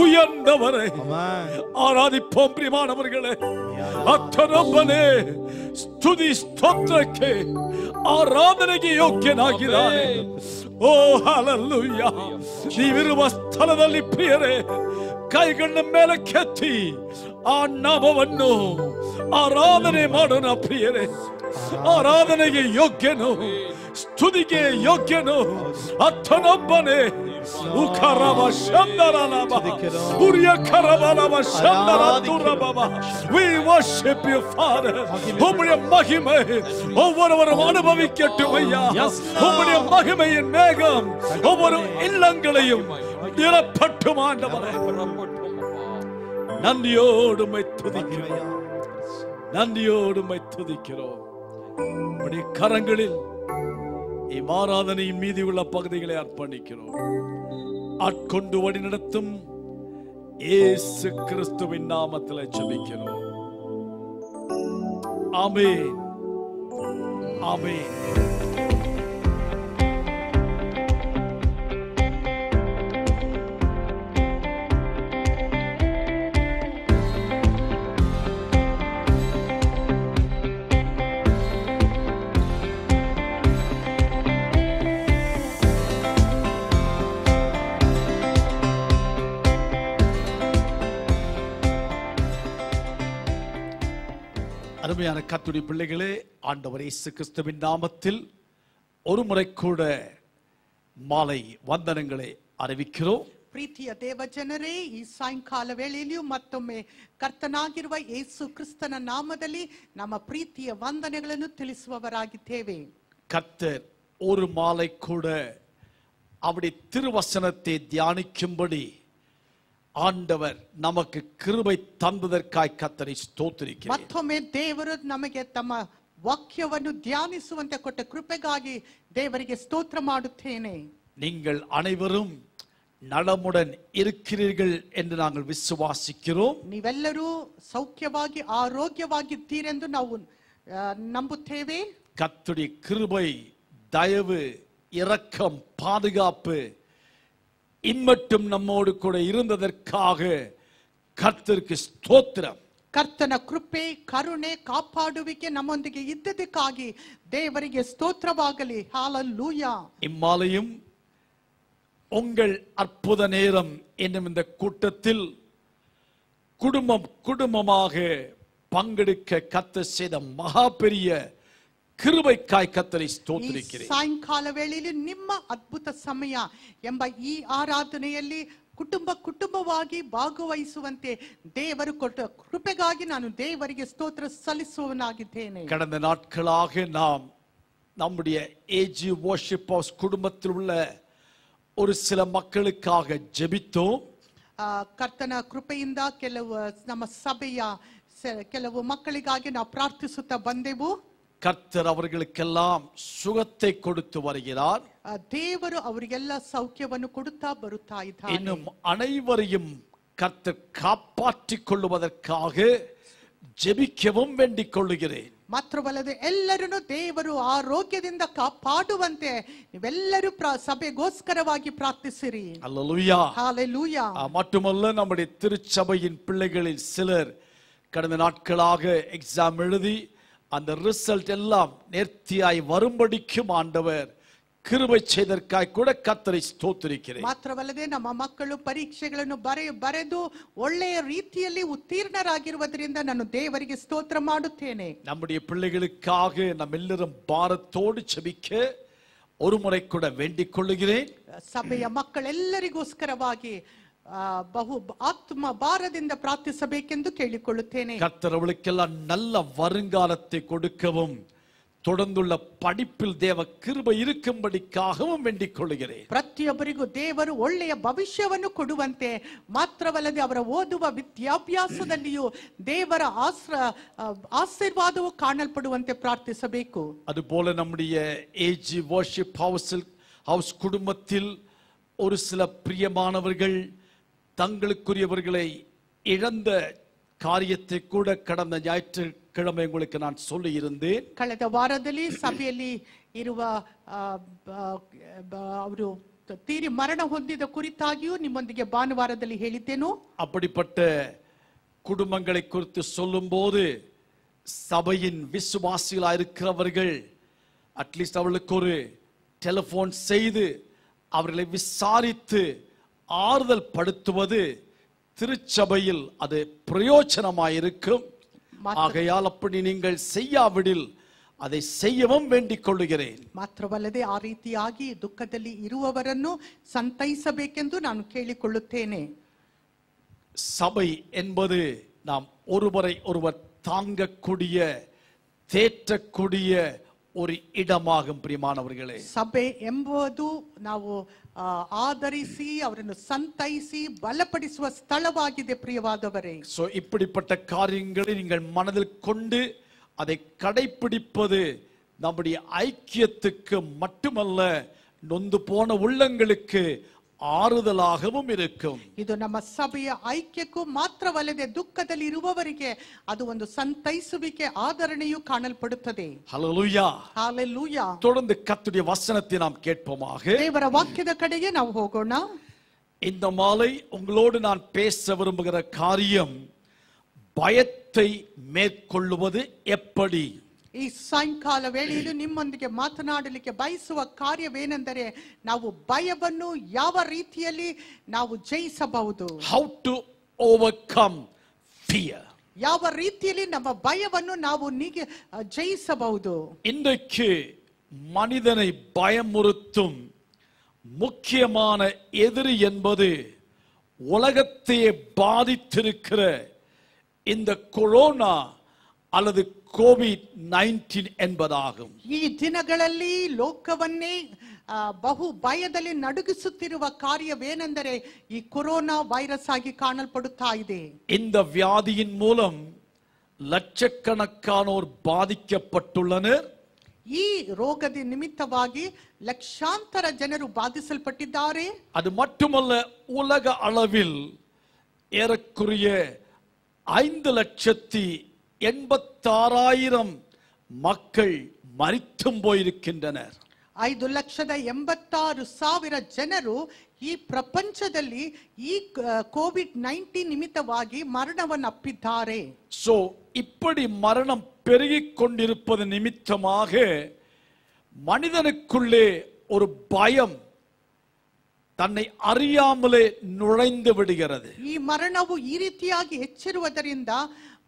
உயர்ந்தவரை ஆராதிப்போம் பிரியமானவர்களே ಅತ್ತನೊಬ್ಬನೇ ಸ್ತುತಿ ಸ್ತೋತ್ರಕ್ಕೆ ಆರಾಧನೆಗೆ ಯೋಗ್ಯನಾಗಿದ್ದಾನೆ ಓ ಹಾಲಲ್ಲೂಯ್ಯ ನೀವಿರುವ ಸ್ಥಳದಲ್ಲಿ ಪ್ರಿಯರೇ ಕೈಗಣ್ಣ ಮೇಲೆ ಕೆತ್ತಿ ಆ ನಾಮವನ್ನು ಆರಾಧನೆ ಮಾಡೋಣ ಪ್ರಿಯರೇ ಆರಾಧನೆಗೆ ಯೋಗ್ಯನು துதிக்க யோக்கியனோ அத்தனப்பனே 우카라바 샨다라나바 우리야 카라바나바 샨다라두라바바 We worship you Father. உம்முடைய மகிமை ஒவ்வொருவரும் அனுபவிக்கட்டும் ஐயா உம்முடைய மகிமையின் மேகம் ஒவ்வொரு இல்லங்களையும் நிரப்பட்டும் ஆண்டவரே நன்றியோடு மை துதிக்கிறோம் நன்றியோடு மை துதிக்கிறோம் உடைய கரங்களில் இவ்வாராதனையின் மீதி உள்ள பகுதிகளை அர்ப்பணிக்கிறோம் ஆட்கொண்டு வழி நடத்தும் ஏசு கிறிஸ்துவின் நாமத்தில் ஜெபிக்கிறோம் ஆமே ஆமே அருமையான கத்துடி பிள்ளைகளே ஆண்டவர் இயேசு கிறிஸ்துவின் நாமத்தில் ஒரு முறை கூட மாலை வந்தனங்களை அறிவிக்கிறோம் ಪ್ರೀತಿಯ ದೇವ ಜನರೇ ಈ ಸಾಯಂಕಾಲ ವೇಳೆಯಲ್ಲಿಯೂ ಮತ್ತೊಮ್ಮೆ ಕರ್ತನಾಗಿರುವ ಯೇಸು ಕ್ರಿಸ್ತನ ನಾಮದಲ್ಲಿ ನಮ್ಮ ಪ್ರೀತಿಯ ವಂದನೆಗಳನ್ನು ತಿಳಿಸುವವರಾಗಿದ್ದೇವೆ கர்த்தர் ஒரு மாலை கூட அவருடைய திருவசனத்தை தியானிக்கும்படி ஆண்டவர் நமக்கு கிருபை தந்ததற்காய் கத்தரை ஸ்தோத்திரிக்கிறேன் ಮತ್ತೊಮ್ಮೆ ದೇವರು ನಮಗೆ ತಮ್ಮ ವಾಕ್ಯವನ್ನು ಧ್ಯಾನಿಸುವಂತೆ ಕೊಟ್ಟ ಕೃಪೆಗಾಗಿ ದೇವರಿಗೆ ಸ್ತೋತ್ರ ಮಾಡುತ್ತೇನೆ நீங்கள் அனைவரும் நலமுடன் இருக்கிறீர்கள் என்று நாங்கள் விசுவாசிக்கிறோம் ನೀವೆಲ್ಲರೂ ಸೌಖ್ಯವಾಗಿ ಆರೋಗ್ಯವಾಗಿದ್ದೀರೆಂದು ನಾವು ಆ, ನಂಬುತ್ತೇವೆ கர்த்தருடைய கிருபை தயவு இரக்கம் பாதுகாப்பு இன்மட்டும் நம்மோடு கூட இருந்ததற்காக கர்த்தருக்கு ஸ்தோத்திரம் ಕರ್ತನ ಕೃಪೆ ಕರುಣೆ ಕಾಪಾಡುವಿಕೆ ನಮ್ಮೊಂದಿಗೆ ಇದ್ದದಕ್ಕಾಗಿ ದೇವರಿಗೆ ಸ್ತೋತ್ರವಾಗಲಿ ಹಾಲಲ್ಲೂಯ இம்மாலையும் உங்கள் அற்புத நேரம் என்னும் இந்த கூட்டத்தில் குடும்பம் குடும்பமாக பங்கெடுக்க கத்த செய்த மகா பெரிய கிருபைக்காய் கத்தரை ಈ ஸ்தோத்திரிக்கிறேன் ಸಾಯಂಕಾಲ ವೇಳೆಯಲ್ಲಿ ನಿಮ್ಮ ಅದ್ಭುತ ಸಮಯ ಎಂಬ ಈ ಆರಾಧನೆಯಲ್ಲಿ ಕುಟುಂಬ ಕುಟುಂಬವಾಗಿ ಭಾಗವಹಿಸುವಂತೆ ದೇವರು ಕೊಟ್ಟ ಕೃಪೆಗಾಗಿ ನಾನು ದೇವರಿಗೆ ಸ್ತೋತ್ರ ಸಲ್ಲಿಸುವನಾಗಿದ್ದೇನೆ கடந்த நாட்களாக நாம் நம்முடைய ஏஜி worship ஹவுஸ் குடும்பத்தில் உள்ள ஒரு சில மக்களுக்காக ஜெபித்தோம் ಆ, ಕರ್ತನ ಕೃಪೆಯಿಂದ ಕೆಲವು ನಮ್ಮ ಸಭೆಯ ಸ- ಕೆಲವು ಮಕ್ಕಳಿಗಾಗಿ ನಾವು ಪ್ರಾರ್ಥಿಸುತ್ತಾ ಬಂದೆವು கர்த்தர் அவர்களுக்கெல்லாம் சுகத்தை கொடுத்து வருகிறார் ಆ, ದೇವರು ಅವರಿಗೆಲ್ಲ ಸೌಖ್ಯವನ್ನು ಕೊಡುತ್ತಾ ಬರುತ್ತಾ ಇದ್ದಾರೆ இன்னும் அனைவரையும் கர்த்தர் காப்பாற்றிக் கொள்ளுவதற்காக ஜெபிக்கவும் வேண்டிக் கொள்ளுகிறேன் ಮಾತ್ರವಲ್ಲದೆ ಎಲ್ಲರನ್ನು ದೇವರು ಆರೋಗ್ಯದಿಂದ ಕಾಪಾಡುವಂತೆ ನೀವೆಲ್ಲರೂ ಪ್ರ- ಸಭೆಗೋಸ್ಕರವಾಗಿ ಪ್ರಾರ್ಥಿಸಿರಿ அல்லேலூயா ಹಾಲೆಲೂಯ ஆ, மட்டுமல்ல நம்முடைய திருச்சபையின் பிள்ளைகளில் சிலர் கடந்த நாட்களாக எக்ஸாம் எழுதி அந்த ரிசல்ட் எல்லாம் நேர்த்தியாய் வரும்படிக்கும் ஆண்டவர் கிருபை செய்தற்காய் கூட கத்தரை ஸ்தோத்திரிக்கிறேன் ಮಾತ್ರವಲ್ಲದೆ ನಮ್ಮ ಮಕ್ಕಳು ಪರೀಕ್ಷೆಗಳನ್ನು ಬರೆ ಬರೆದು ಒಳ್ಳೆಯ ರೀತಿಯಲ್ಲಿ ಉತ್ತೀರ್ಣರಾಗಿರುವುದರಿಂದ ನಾನು ದೇವರಿಗೆ ಸ್ತೋತ್ರ ಮಾಡುತ್ತೇನೆ நம்முடைய பிள்ளைகளுக்காக நம் எல்லாரும் பாரத்தோடு செபிக்க ஒரு முறை கூட வேண்டிக் கொள்ளுகிறேன் ಸಭೆಯ ಮಕ್ಕಳೆಲ್ಲರಿಗೋಸ್ಕರವಾಗಿ ಆ, ಬಹು ಆತ್ಮ ಭಾರದಿಂದ ಪ್ರಾರ್ಥಿಸಬೇಕೆಂದು ಕೇಳಿಕೊಳ್ಳುತ್ತೇನೆ கர்த்தர் அவளுக்கெல்லாம் நல்ல வருங்காலத்தை கொடுக்கவும் தொடர்ந்துள்ள படிப்பில் தேவ கிருபை இருக்கும்படிக்காகவும் வேண்டிக் கொள்ளுகிறேன் ಪ್ರತಿಯೊಬ್ಬರಿಗೂ ದೇವರು ಒಳ್ಳೆಯ ಭವಿಷ್ಯವನ್ನು ಕೊಡುವಂತೆ ಮಾತ್ರವಲ್ಲದೆ ಅವರ ಓದುವ ವಿದ್ಯಾಭ್ಯಾಸದಲ್ಲಿಯೂ ದೇವರ ಆಶ್ರ ಆ, ಆಶೀರ್ವಾದವು ಕಾಣಲ್ಪಡುವಂತೆ ಪ್ರಾರ್ಥಿಸಬೇಕು அதுபோல நம்முடைய ஏஜி வர்ஷிப் ஹவுஸில் ஹவுஸ் குடும்பத்தில் ஒரு சில பிரியமானவர்கள் தங்களுக்குரியவர்களை இழந்த காரியத்தை கூட கடந்த ஞாயிற்றுக்கிழமை உங்களுக்கு நான் சொல்லியிருந்தேன் ಕಳೆದ ವಾರದಲ್ಲಿ ಸಭೆಯಲ್ಲಿ ಇರುವ ಆ, ಬ- ಬ- ಅವರು ತೀರಿ ಮರಣ ಹೊಂದಿದ ಕುರಿತಾಗಿಯೂ ನಿಮ್ಮೊಂದಿಗೆ ಭಾನುವಾರದಲ್ಲಿ ಹೇಳಿದ್ದೇನು அப்படிப்பட்ட குடும்பங்களை குறித்து சொல்லும்போது சபையின் விசுவாசிகளாக இருக்கிறவர்கள் அட்லீஸ்ட் அவளுக்கு ஒரு டெலிபோன் செய்து அவர்களை விசாரித்து ஆறுதல் படுத்துவது திருச்சபையில் அது பிரயோஜனமாயிருக்கும் ஆகையால் அப்படி நீங்கள் செய்யாவிடில் அதை செய்யவும் வேண்டிக் கொள்ளுகிறேன் ಮಾತ್ರವಲ್ಲದೆ ಆ ರೀತಿಯಾಗಿ ದುಃಖದಲ್ಲಿ ಇರುವವರನ್ನು ಸಂತೈಸಬೇಕೆಂದು ನಾನು ಕೇಳಿಕೊಳ್ಳುತ್ತೇನೆ சபை என்பது நாம் ஒருவரை ஒருவர் தாங்கக்கூடிய தேற்றக்கூடிய ஒரு இடமாகும் பிரியமானவர்களே ಸಭೆ ಎಂಬುದು ನಾವು ಆ, ಆಧರಿಸಿ ಅವರನ್ನು ಸಂತೈಸಿ ಬಲಪಡಿಸುವ ಸ್ಥಳವಾಗಿದೆ ಪ್ರಿಯವಾದವರೇ சோ இப்படிப்பட்ட காரியங்களை நீங்கள் மனதில் கொண்டு அதை கடைப்பிடிப்பது நம்முடைய ஐக்கியத்துக்கு மட்டுமல்ல நொந்து போன உள்ளங்களுக்கு ஆறுதலாகவும் இருக்கும் ಇದು ನಮ್ಮ ಸಭೆಯ ಐಕ್ಯಕ್ಕೂ ಮಾತ್ರವಲ್ಲದೆ ದುಃಖದಲ್ಲಿ ಇರುವವರಿಗೆ ಅದು ಒಂದು ಸಂತೈಸುವಿಕೆ ಆಧರಣೆಯೂ ಕಾಣಲ್ಪಡುತ್ತದೆ ஹalleluya ಹಾಲೆಲೂಯ தொடர்ந்து கர்த்தருடைய வசனத்தை நாம் கேட்போமாக ದೇವರ ವಾಕ್ಯದ ಕಡೆಗೆ ನಾವು ಹೋಗೋಣ இந்த மாலை உங்களோடு நான் பேச விரும்புகிற காரியம் பயத்தை மேற்கொள்ளுவது எப்படி ಈ ಸಾಯಂಕಾಲ ವೇಳೆಯಲ್ಲಿ ನಿಮ್ಮೊಂದಿಗೆ ಮಾತನಾಡಲಿಕ್ಕೆ ಬಯಸುವ ಕಾರ್ಯವೇನೆಂದರೆ ನಾವು ಭಯವನ್ನು ಯಾವ ರೀತಿಯಲ್ಲಿ ನಾವು ಜಯಿಸಬಹುದು how to overcome fear ಯಾವ ರೀತಿಯಲ್ಲಿ ನಮ್ಮ ಭಯವನ್ನು ನಾವು ನೀಗೆ ಜಯಿಸಬಹುದು இன்றைக்கு மனிதனை பயமுறுத்தும் முக்கியமான எதிரி என்பது உலகத்தையே பாதித்திருக்கிற இந்த கொரோனா அல்லது கோவிட் நைன்டீன் என்பதாகும் ಈ ದಿನಗಳಲ್ಲಿ ಲೋಕವನ್ನೇ ಆ, ಬಹು ಭಯದಲ್ಲಿ ನಡುಗಿಸುತ್ತಿರುವ ಕಾರ್ಯವೇನೆಂದರೆ ಈ ಕೊರೋನಾ ವೈರಸ್ ಆಗಿ ಕಾಣಲ್ಪಡುತ್ತಾ ಇದೆ இந்த வியாதியின் மூலம் லட்சக்கணக்கானோர் பாதிக்கப்பட்டுள்ளனர் ಈ ರೋಗದ ನಿಮಿತ್ತವಾಗಿ ಲಕ್ಷಾಂತರ ಜನರು ಬಾಧಿಸಲ್ಪಟ್ಟಿದ್ದಾರೆ அது மட்டுமல்ல உலக அளவில் ஏறக்குறைய ஐந்து லட்சத்தி எண்பத்தாறாயிரம் மக்கள் மரித்தும் போயிருக்கின்றனர் ಐದು ಲಕ್ಷದ ಎಂಬತ್ತಾರು ಸಾವಿರ ಜನರು ಈ ಪ್ರಪಂಚದಲ್ಲಿ ಈ ಕೋವಿಡ್ ನೈನ್ಟೀನ್ ನಿಮಿತ್ತವಾಗಿ ಮರಣವನ್ನು ಅಪ್ಪಿದ್ದಾರೆ சோ இப்படி மரணம் பெருகிக் கொண்டிருப்பது நிமித்தமாக மனிதனுக்குள்ளே ஒரு பயம் தன்னை அறியாமலே நுழைந்து விடுகிறது ಈ ಮರಣವು ಈ ರೀತಿಯಾಗಿ ಹೆಚ್ಚಿರುವುದರಿಂದ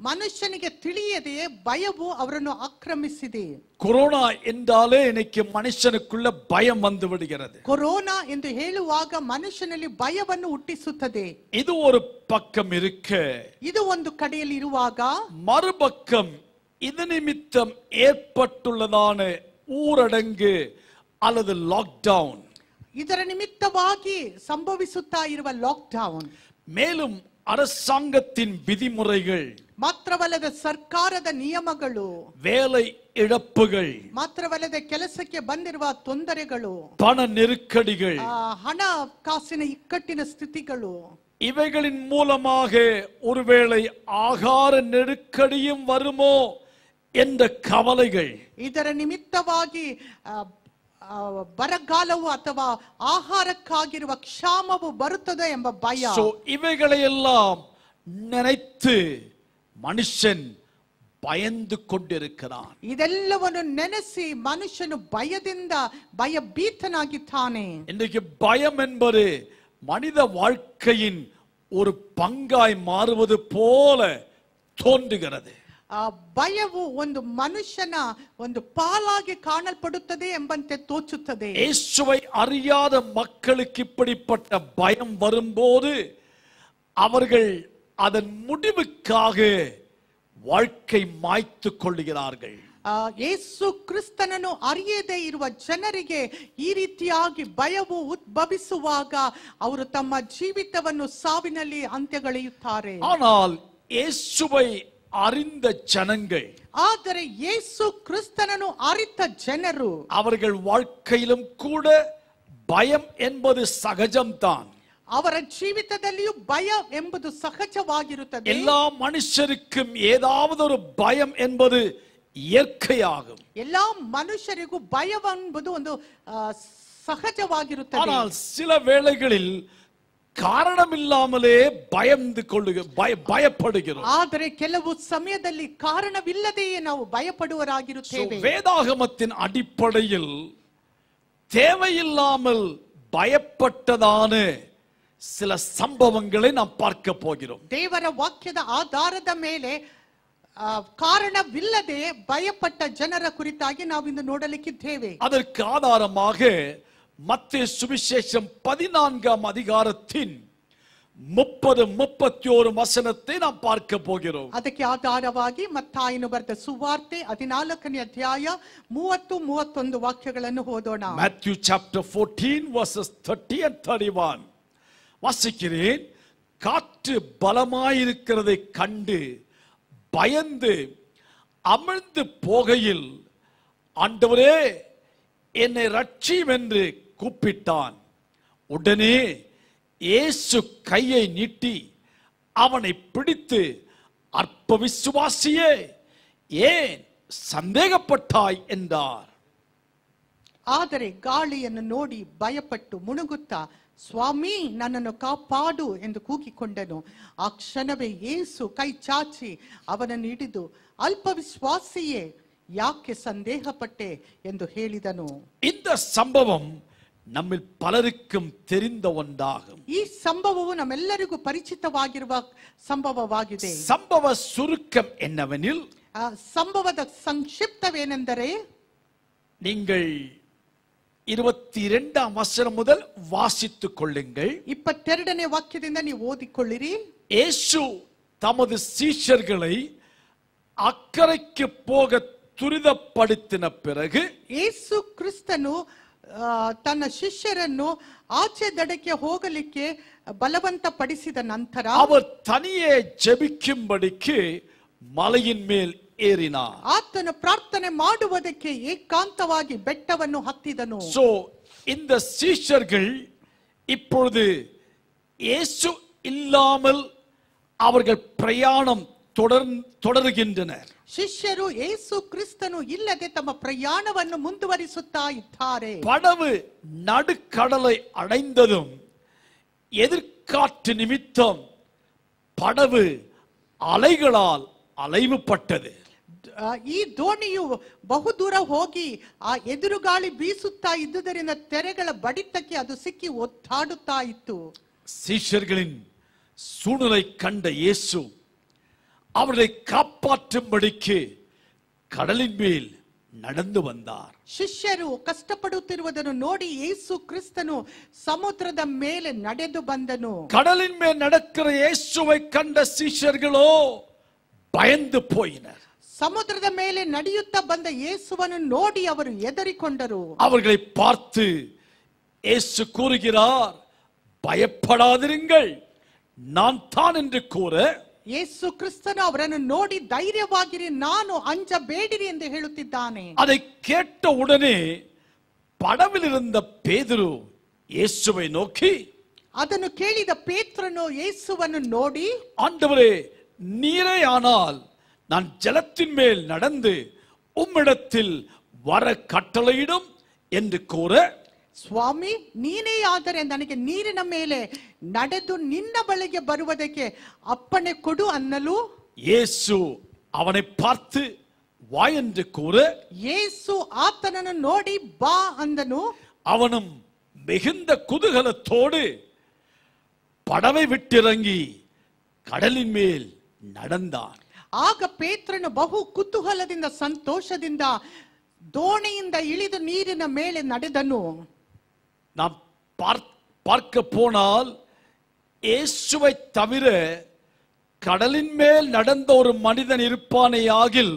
ಮನುಷ್ಯನಿಗೆ ತಿಳಿಯದೆಯೇ ಭಯವು ಅವರನ್ನು ಆಕ್ರಮಿಸಿದೆ கொரோனா என்றாலே இன்னைக்கு மனுஷனுக்குள்ள பயம் வந்து விடுகிறது ಕೊರೋನಾ ಎಂದು ಹೇಳುವಾಗ ಮನುಷ್ಯನಲ್ಲಿ ಭಯವನ್ನು ಹುಟ್ಟಿಸುತ್ತದೆ இது ஒரு பக்கம் இருக்க ಇದು ಒಂದು ಕಡೆಯಲ್ಲಿ ಇರುವಾಗ மறுபக்கம் இது நிமித்தம் ஏற்பட்டுள்ளதான ஊரடங்கு அல்லது லாக்டவுன் ಇದರ ನಿಮಿತ್ತವಾಗಿ ಸಂಭವಿಸುತ್ತಾ ಇರುವ ಲಾಕ್ಡೌನ್ மேலும் அரசாங்கத்தின் விதிமுறைகள் ಮಾತ್ರವಲ್ಲದ ಸರ್ಕಾರದ ನಿಯಮಗಳು வேலை இழப்புகள் ಮಾತ್ರವಲ್ಲದೆ ಕೆಲಸಕ್ಕೆ ಬಂದಿರುವ ತೊಂದರೆಗಳು பண நெருக்கடிகள் ಆ, ಹಣಕಾಸಿನ ಇಕ್ಕಟ್ಟಿನ ಸ್ಥಿತಿಗಳು இவைகளின் மூலமாக ஒருவேளை ஆகார நெருக்கடியும் வருமோ என்ற கவலைகள் ಇದರ ನಿಮಿತ್ತವಾಗಿ ಆ, ಆ, ಬರಗಾಲವು ಅಥವಾ ಆಹಾರಕ್ಕಾಗಿರುವ ಕ್ಷಾಮವು ಬರುತ್ತದೆ ಎಂಬ ಭಯ சோ இவைகளை எல்லாம் நினைத்து மனுஷன் பயந்து கொண்டிருக்கிறான் ಇದೆಲ್ಲವನ್ನು ನೆನೆಸಿ ಮನುಷ್ಯನು ಭಯದಿಂದ ಭಯಭೀತನಾಗಿದ್ದಾನೆ இன்றைக்கு பயம் என்பது மனித வாழ்க்கையின் ஒரு பங்காய் மாறுவது போல தோன்றுகிறது ಆ ಭಯವು ಒಂದು ಮನುಷ್ಯನ ಒಂದು ಪಾಲಾಗಿ ಕಾಣಲ್ಪಡುತ್ತದೆ ಎಂಬಂತೆ ತೋಚುತ್ತದೆ இயேசுவை அறியாத மக்களுக்கு இப்படிப்பட்ட பயம் வரும்போது அவர்கள் அதன் முடிவுக்காக வாழ்க்கை மாய்த்து கொள்ளுகிறார்கள் ಆ, ಯೇಸು ಕ್ರಿಸ್ತನನ್ನು ಅರಿಯದೇ ಇರುವ ಜನರಿಗೆ ಈ ರೀತಿಯಾಗಿ ಭಯವು ಉದ್ಭವಿಸುವಾಗ ಅವರು ತಮ್ಮ ಜೀವಿತವನ್ನು ಸಾವಿನಲ್ಲಿ ಅಂತ್ಯಗಳೆಯುತ್ತಾರೆ ஆனால் இயேசுவை அறிந்த ஜனங்கள் ಆದರೆ ಯೇಸು ಕ್ರಿಸ್ತನನ್ನು ಅರಿತ ಜನರು அவர்கள் வாழ்க்கையிலும் கூட பயம் என்பது சகஜம்தான் ಅವರ ಜೀವಿತದಲ್ಲಿಯೂ ಭಯ ಎಂಬುದು ಸಹಜವಾಗಿರುತ್ತದೆ எல்லா மனுஷருக்கும் ஏதாவது ஒரு பயம் என்பது இயற்கையாகும் ಎಲ್ಲಾ ಮನುಷ್ಯರಿಗೂ ಭಯವೆಂಬುದು ಒಂದು ಆ, ಸಹಜವಾಗಿರುತ್ತದೆ ஆனால் சில வேளைகளில் காரணமில்லாமலே பயந்து கொள்ளுக பய பயப்படுகிறோம் ಆದರೆ ಕೆಲವು ಸಮಯದಲ್ಲಿ ಕಾರಣವಿಲ್ಲದೆಯೇ ನಾವು So, ಭಯಪಡುವರಾಗಿರುತ್ತೇವೆ வேதாகமத்தின் அடிப்படையில் தேவையில்லாமல் பயப்பட்டதான சில சம்பவங்களை நாம் பார்க்க போகிறோம் ದೇವರ ವಾಕ್ಯದ ಆಧಾರದ ಮೇಲೆ ಆ, ಕಾರಣವಿಲ್ಲದೆ ಭಯಪಟ್ಟ ಜನರ ಕುರಿತಾಗಿ ನಾವು ಇಂದು ನೋಡಲಿಕ್ಕಿದ್ದೇವೆ அதற்கு ஆதாரமாக மத்திய சுவிசேஷம் பதினான்காம் அதிகாரத்தின் முப்பது முப்பத்தி ஒரு வசனத்தை நாம் பார்க்க போகிறோம் ಅದಕ್ಕೆ ಆಧಾರವಾಗಿ ಮತ್ತಾಯನು ಬರೆದ ಸುವಾರ್ತೆ ಹದಿನಾಲ್ಕನೇ ಅಧ್ಯಾಯ ಮೂವತ್ತು ಮೂವತ್ತೊಂದು ವಾಕ್ಯಗಳನ್ನು ಓದೋಣ Matthew chapter 14 verses 30 and 31 வாசிக்கிறேன் காற்று பலமாயிருக்கிறதை கண்டு பயந்து அமிழ்ந்து போகையில் ஆண்டவரே என்னை ரட்சியும் என்று கூப்பிட்டான் உடனே இயேசு கையை நீட்டி அவனை பிடித்து அற்ப விசுவாசியே ஏன் சந்தேகப்பட்டாய் என்றார் ಆದರೆ ಗಾಳಿಯನ್ನು ನೋಡಿ ಭಯಪಟ್ಟು ಮುಣುಗುತ್ತಾ ಸ್ವಾಮಿ ನನ್ನನ್ನು ಕಾಪಾಡು ಎಂದು ಕೂಗಿಕೊಂಡನು ಆ ಕ್ಷಣವೇ ಯೇಸು ಕೈ ಚಾಚಿ ಅವನನ್ನು ಹಿಡಿದು ಅಲ್ಪ ವಿಶ್ವಾಸಿಯೇ ಯಾಕೆ ಸಂದೇಹಪಟ್ಟೆ ಎಂದು ಹೇಳಿದನು இந்த சம்பவம் நம்மில் பலருக்கும் தெரிந்த ஒன்றாகும் ಈ ಸಂಭವವು ನಮ್ಮೆಲ್ಲರಿಗೂ ಪರಿಚಿತವಾಗಿರುವ ಸಂಭವವಾಗಿದೆ சம்பவ சுருக்கம் என்னவெனில் ಆ ಸಂಭವದ ಸಂಕ್ಷಿಪ್ತವೇನೆಂದರೆ நீங்கள் இருபத்தி இரண்டாம் வசனம் முதல் வாசித்துக் கொள்ளுங்கள் ಇಪ್ಪತ್ತೆರಡನೇ ವಾಕ್ಯದಿಂದ ನೀವು ಓದಿಕೊಳ್ಳಿರಿ இயேசு தமது சீஷர்களை அக்கறைக்கு போக துரிதப்படுத்தின பிறகு ಯೇಸು ಕ್ರಿಸ್ತನು ಆ, ತನ್ನ ಶಿಷ್ಯರನ್ನು ಆಚೆ ದಡಕ್ಕೆ ಹೋಗಲಿಕ್ಕೆ ಬಲವಂತ ಪಡಿಸಿದ ನಂತರ அவர் தனியே ஜெபிக்கும்படிக்கு மலையின் மேல் ஏறினார் ಆತನು ಪ್ರಾರ್ಥನೆ ಮಾಡುವುದಕ್ಕೆ ಏಕಾಂತವಾಗಿ ಬೆಟ್ಟವನ್ನು ಹತ್ತಿದನು சோ இந்த சீஷர்கள் இப்பொழுது இயேசு இல்லாமல் அவர்கள் பிரயாணம் தொடர் தொடருகின்றனர் ಶಿಷ್ಯರು ಯೇಸು ಕ್ರಿಸ್ತನು ಇಲ್ಲದೆ ತಮ್ಮ ಪ್ರಯಾಣವನ್ನು ಮುಂದುವರಿಸುತ್ತಾ ಇದ್ದಾರೆ படவு நடுக்கடலை அடைந்ததும் எதிர்காற்று நிமித்தம் படவு அலைகளால் அலைவுபட்டது ಆ, ಈ ದೋಣಿಯು ಬಹುದೂರ ಹೋಗಿ ಆ ಎದುರುಗಾಳಿ ಬೀಸುತ್ತಾ ಇದ್ದುದರಿಂದ ತೆರೆಗಳ ಬಡಿತಕ್ಕೆ ಅದು ಸಿಕ್ಕಿ ಒತ್ತಾಡುತ್ತಾ ಇತ್ತು சீஷர்களின் சூழ்நிலை கண்ட இயேசு அவர்களை காப்பாற்றும்படிக்கு கடலின் மேல் நடந்து வந்தார் ಶಿಷ್ಯರು ಕಷ್ಟಪಡುತ್ತಿರುವುದನ್ನು ನೋಡಿ ಯೇಸು ಕ್ರಿಸ್ತನು ಸಮುದ್ರದ ಮೇಲೆ ನಡೆದು ಬಂದನು கடலின் மேல் நடக்கிற இயேசுவை கண்ட சீஷர்களோ பயந்து போயினர் ಸಮುದ್ರದ ಮೇಲೆ ನಡೆಯುತ್ತಾ ಬಂದ ಯೇಸುವನ್ನು ನೋಡಿ ಅವರು ಹೆದರಿಕೊಂಡರು அவர்களை பார்த்து இயேசு கூறுகிறார் பயப்படாதிருங்கள் நான் தான் என்று கூற ಯೇಸು ಕ್ರಿಸ್ತನು ಅವರನ್ನು ನೋಡಿ ಧೈರ್ಯವಾಗಿರಿ ನಾನು ಅಂಜಬೇಡಿರಿ ಎಂದು ಹೇಳುತ್ತಿದ್ದಾನೆ அதை கேட்ட உடனே படவில் இருந்த பேதுரு இயேசுவை நோக்கி ಅದನ್ನು ಕೇಳಿದ ಪೇತ್ರನು ಯೇಸುವನ್ನು ನೋಡಿ ஆண்டவரே நீரே ஆனால் நான் ஜலத்தின் மேல் நடந்து உம்மிடத்தில் வர கட்டளையிடும் என்று கூற ಸ್ವಾಮಿ ನೀನೇ ಆದರೆ ನನಗೆ ನೀರಿನ ಮೇಲೆ ನಡೆದು ನಿನ್ನ ಬಳಿಗೆ ಬರುವುದಕ್ಕೆ ಅಪ್ಪಣೆ ಕೊಡು ಅನ್ನಲು இயேசு அவனை பார்த்து வா என்று கூற ಯೇಸು ಆತನನ್ನು ನೋಡಿ ಬಾ ಅಂದನು அவனும் மிகுந்த குதூகலத்தோடு படவை விட்டிறங்கி கடலின் மேல் நடந்தான் ಆಗ ಪೇತ್ರನು ಬಹು ಕುತೂಹಲದಿಂದ ಸಂತೋಷದಿಂದ ದೋಣಿಯಿಂದ ಇಳಿದು ನೀರಿನ ಮೇಲೆ ನಡೆದನು நாம் பார்க்க பார்க்க போனால் இயேசுவை தவிர கடலின் மேல் நடந்த ஒரு மனிதன் இருப்பானேயாகில்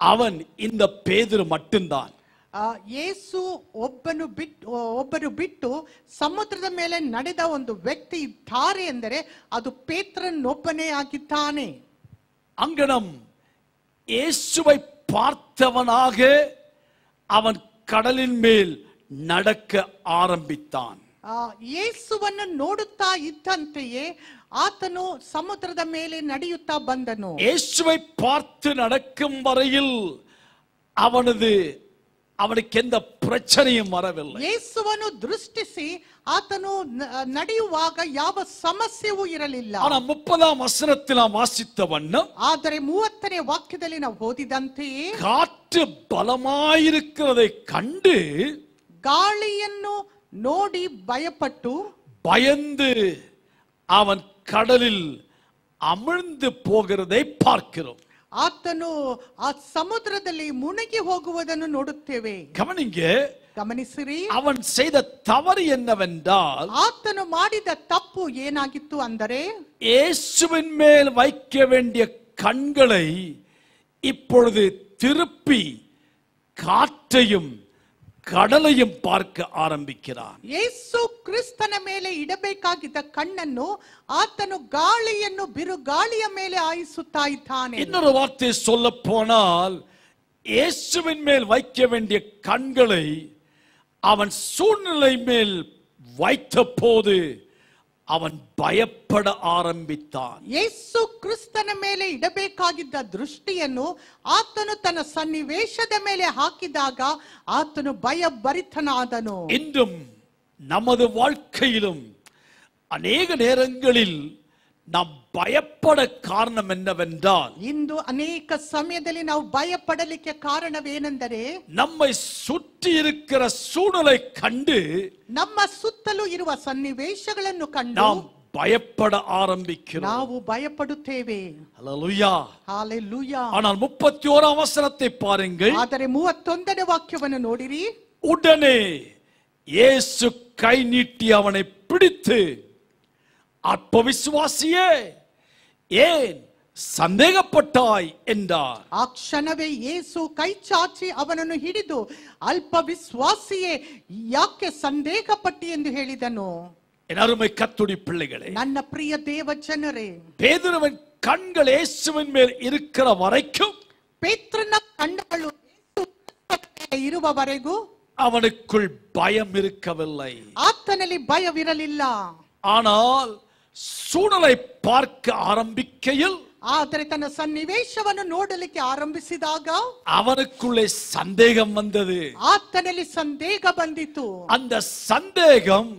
அவன் இந்த பேதுரு மட்டும்தான் ಆ, ಯೇಸು ಒಬ್ಬನು ಬಿಟ್ಟು ಒಬ್ಬರು ಬಿಟ್ಟು ಸಮುದ್ರದ ಮೇಲೆ ನಡೆದ ಒಂದು ವ್ಯಕ್ತಿ ಇದ್ದಾರೆ ಎಂದರೆ ಅದು ಪೇತ್ರನೊಬ್ಬನೇ ಆಗಿದ್ದಾನೆ அங்கனம் இயேசுவை பார்த்தவனாக அவன் கடலின் மேல் நடக்க ஆரம்பித்தான் ಆ, ಯೇಸುವನ್ನು ನೋಡುತ್ತಾ ಇದ್ದಂತೆಯೇ ಆತನು ಸಮುದ್ರದ ಮೇಲೆ ನಡೆಯುತ್ತಾ ಬಂದನು இயேசுவை பார்த்து நடக்கும் வரையில் அவனது அவனுக்கு எந்த பிரச்சனையும் வரவில்லை ಯೇಸುವನ್ನು ದೃಷ್ಟಿಸಿ ಆತನು ನ- ನಡೆಯುವಾಗ ಯಾವ ಸಮಸ್ಯೆಯೂ ಇರಲಿಲ್ಲ ஆனா முப்பதாம் வசனத்தில் நாம் வாசித்த வண்ணம் ಆದರೆ ಮೂವತ್ತನೇ ವಾಕ್ಯದಲ್ಲಿ ನಾವು ಓದಿದಂತೆಯೇ காற்று பலமாயிருக்கிறதை கண்டு ಗಾಳಿಯನ್ನು ನೋಡಿ ಭಯಪಟ್ಟು பயந்து அவன் கடலில் அமிழ்ந்து போகிறதை பார்க்கிறோம் ಆತನು ಆ ಸಮುದ್ರದಲ್ಲಿ ಮುಳುಗಿ ಹೋಗುವುದನ್ನು ನೋಡುತ್ತೇವೆ கவனிங்க ಗಮನಿಸಿರಿ அவன் செய்த தவறு என்னவென்றால் ಆತನು ಮಾಡಿದ ತಪ್ಪು ಏನಾಗಿತ್ತು ಅಂದರೆ இயேசுவின் மேல் வைக்க வேண்டிய கண்களை இப்பொழுது திருப்பி காற்றையும் கடலையும் பார்க்க ஆரம்பிக்கிறான் ಯೇಸು ಕ್ರಿಸ್ತನ ಮೇಲೆ ಇಡಬೇಕಾಗಿದ್ದ ಕಣ್ಣನ್ನು ಆತನು ಗಾಳಿಯನ್ನು ಬಿರುಗಾಳಿಯ ಮೇಲೆ ಆಯಿಸುತ್ತಾ ಇದ್ದಾನೆ இன்னொரு வார்த்தை சொல்ல போனால் இயேசுவின் மேல் வைக்க வேண்டிய கண்களை அவன் சூழ்நிலை மேல் வைத்த போது அவன் பயப்பட ஆரம்பித்தான் ಯೇಸು ಕ್ರಿಸ್ತನ ಮೇಲೆ ಇಡಬೇಕಾಗಿದ್ದ ದೃಷ್ಟಿಯನ್ನು ಆತನು ತನ್ನ ಸನ್ನಿವೇಶದ ಮೇಲೆ ಹಾಕಿದಾಗ ಆತನು ಭಯಭರಿತನಾದನು இன்றும் நமது வாழ்க்கையிலும் அநேக நேரங்களில் நாம் பயப்பட காரணம் என்னவென்றால் ಇಂದು ಅನೇಕ ಸಮಯದಲ್ಲಿ ನಾವು ಭಯ ಪಡಲಿಕ್ಕೆ ಕಾರಣವೇನೆಂದರೆ நம்மை சுற்றி இருக்கிற சூழலை கண்டு ನಮ್ಮ ಸುತ್ತಲೂ ಇರುವ ಸನ್ನಿವೇಶಗಳನ್ನು ಕಂಡು நாம் பயப்பட ஆரம்பிக்கிறோம் ನಾವು ಭಯಪಡುತ್ತೇವೆ ஹalleluya ಹಾಲೆಲೂಯ ஆனால் முப்பத்தி ஓராம் வசனத்தை பாருங்கள் ಆದರೆ ಮೂವತ್ತೊಂದನೇ ವಾಕ್ಯವನ್ನು ನೋಡಿರಿ உடனே இயேசு கை நீட்டி அவனை பிடித்து அற்ப விசுவாசியே ஏன் சந்தேகப்பட்டாய் என்றார் ಆ ಕ್ಷಣವೇ ಯೇಸು ಕೈ ಚಾಚಿ ಅವನನ್ನು ಹಿಡಿದು ಅಲ್ಪ ವಿಶ್ವಾಸಿಯೇ ಯಾಕೆ ಸಂದೇಹ ಪಟ್ಟಿ ಎಂದು ಹೇಳಿದನು என் அருமை கத்துடி பிள்ளைகளே ನನ್ನ ಪ್ರಿಯ ದೇವ ಜನರೇ பேதுருவின் கண்கள் இயேசுவின் மேல் இருக்கிற வரைக்கும் ಪೇತ್ರನ ಕಣ್ಣುಗಳು ಯೇಸು ಮೇಲೆ ಇರುವವರೆಗೂ அவனுக்குள் பயம் இருக்கவில்லை ಆತನಲ್ಲಿ ಭಯವಿರಲಿಲ್ಲ ஆனால் சூழலை பார்க்க ஆரம்பிக்கையில் ಆದರೆ ತನ್ನ ಸನ್ನಿವೇಶವನ್ನು ನೋಡಲಿಕ್ಕೆ ಆರಂಭಿಸಿದಾಗ அவனுக்குள்ளே சந்தேகம் வந்தது ಆತನಲ್ಲಿ ಸಂದೇಹ ಬಂದಿತು அந்த சந்தேகம்